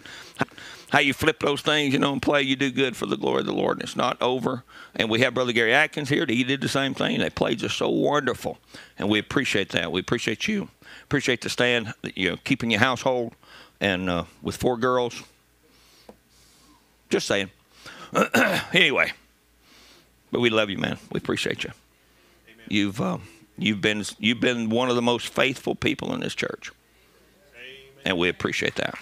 how you flip those things, you know, and play, you do good for the glory of the Lord, and it's not over. And we have Brother Gary Atkins here. He did the same thing. They played just so wonderful, and we appreciate that. We appreciate you. Appreciate the stand, you know, keeping your household, and uh, with four girls just saying. anyway, but we love you, man. We appreciate you. Amen. You've uh, you've been you've been one of the most faithful people in this church, Amen. and we appreciate that.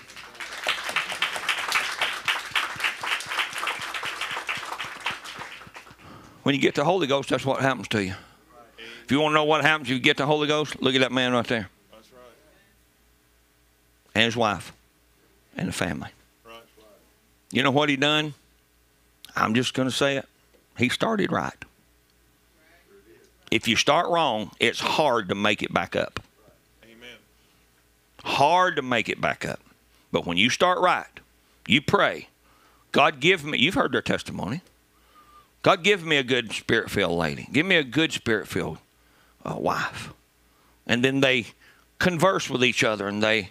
When you get the Holy Ghost, that's what happens to you. If you want to know what happens if you get the Holy Ghost, look at that man right there. That's right. And his wife and the family. You know what he done? I'm just going to say it. He started right. If you start wrong, it's hard to make it back up. Amen. Hard to make it back up. But when you start right, you pray, God give me, you've heard their testimony. God give me a good spirit filled lady. Give me a good spirit filled uh, wife. And then they converse with each other and they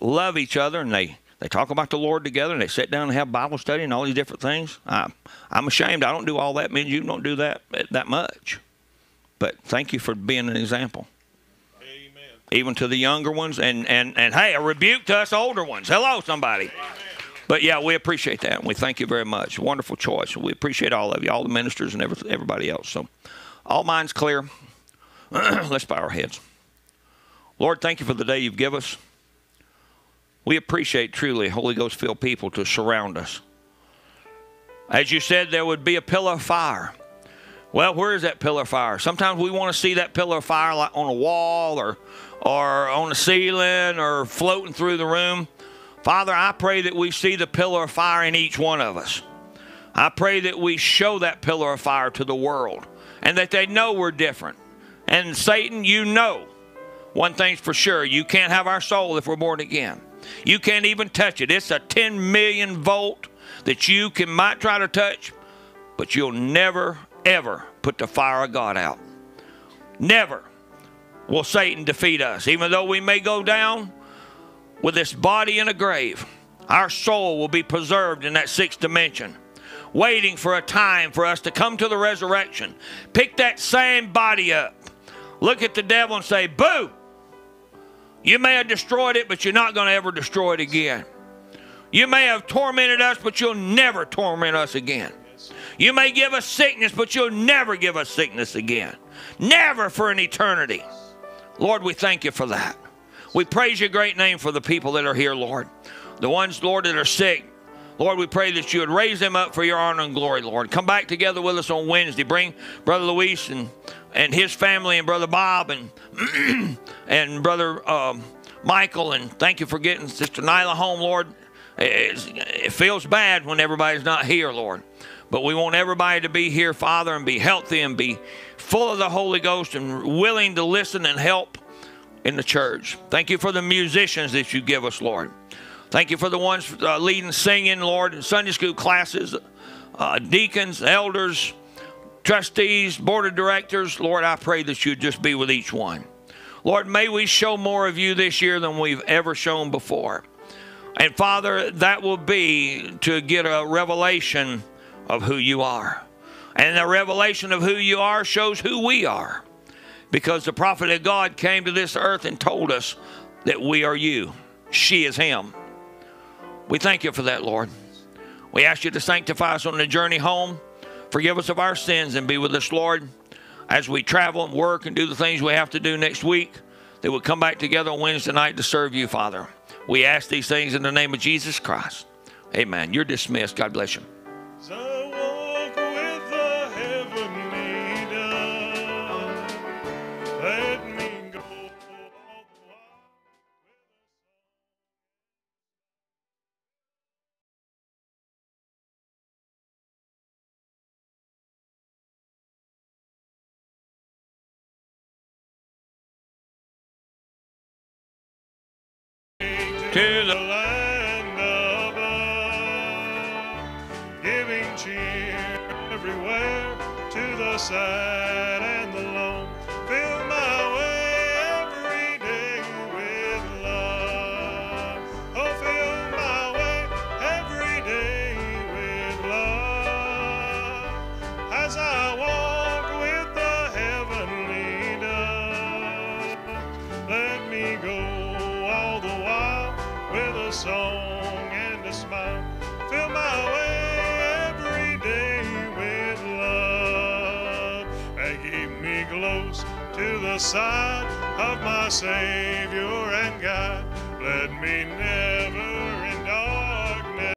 love each other and they they talk about the Lord together and they sit down and have Bible study and all these different things. I, I'm ashamed I don't do all that. Me and you don't do that that much. But thank you for being an example. Amen. Even to the younger ones and, and, and hey, a rebuke to us older ones. Hello, somebody. Amen. But yeah, we appreciate that and we thank you very much. Wonderful choice. We appreciate all of you, all the ministers and everybody else. So, all minds clear. Let's bow our heads. Lord, thank you for the day you've given us. We appreciate truly Holy Ghost filled people to surround us. As you said, there would be a pillar of fire. Well, where is that pillar of fire? Sometimes we want to see that pillar of fire like on a wall or, or on the ceiling or floating through the room. Father, I pray that we see the pillar of fire in each one of us. I pray that we show that pillar of fire to the world and that they know we're different. And Satan, you know one thing's for sure you can't have our soul if we're born again. You can't even touch it. It's a 10 million volt that you can might try to touch, but you'll never ever put the fire of God out. Never will Satan defeat us. Even though we may go down with this body in a grave, our soul will be preserved in that sixth dimension. waiting for a time for us to come to the resurrection. Pick that same body up. Look at the devil and say, Boo! You may have destroyed it, but you're not going to ever destroy it again. You may have tormented us, but you'll never torment us again. You may give us sickness, but you'll never give us sickness again. Never for an eternity. Lord, we thank you for that. We praise your great name for the people that are here, Lord. The ones, Lord, that are sick. Lord, we pray that you would raise them up for your honor and glory, Lord. Come back together with us on Wednesday. Bring Brother Luis and, and his family and Brother Bob and, and Brother um, Michael. And thank you for getting Sister Nyla home, Lord. It, it feels bad when everybody's not here, Lord. But we want everybody to be here, Father, and be healthy and be full of the Holy Ghost and willing to listen and help in the church. Thank you for the musicians that you give us, Lord. Thank you for the ones uh, leading singing, Lord, in Sunday school classes, uh, deacons, elders, trustees, board of directors. Lord, I pray that you just be with each one. Lord, may we show more of you this year than we've ever shown before. And Father, that will be to get a revelation of who you are. And the revelation of who you are shows who we are. Because the prophet of God came to this earth and told us that we are you. She is him. We thank you for that, Lord. We ask you to sanctify us on the journey home. Forgive us of our sins and be with us, Lord, as we travel and work and do the things we have to do next week. That we'll come back together on Wednesday night to serve you, Father. We ask these things in the name of Jesus Christ. Amen. You're dismissed. God bless you. To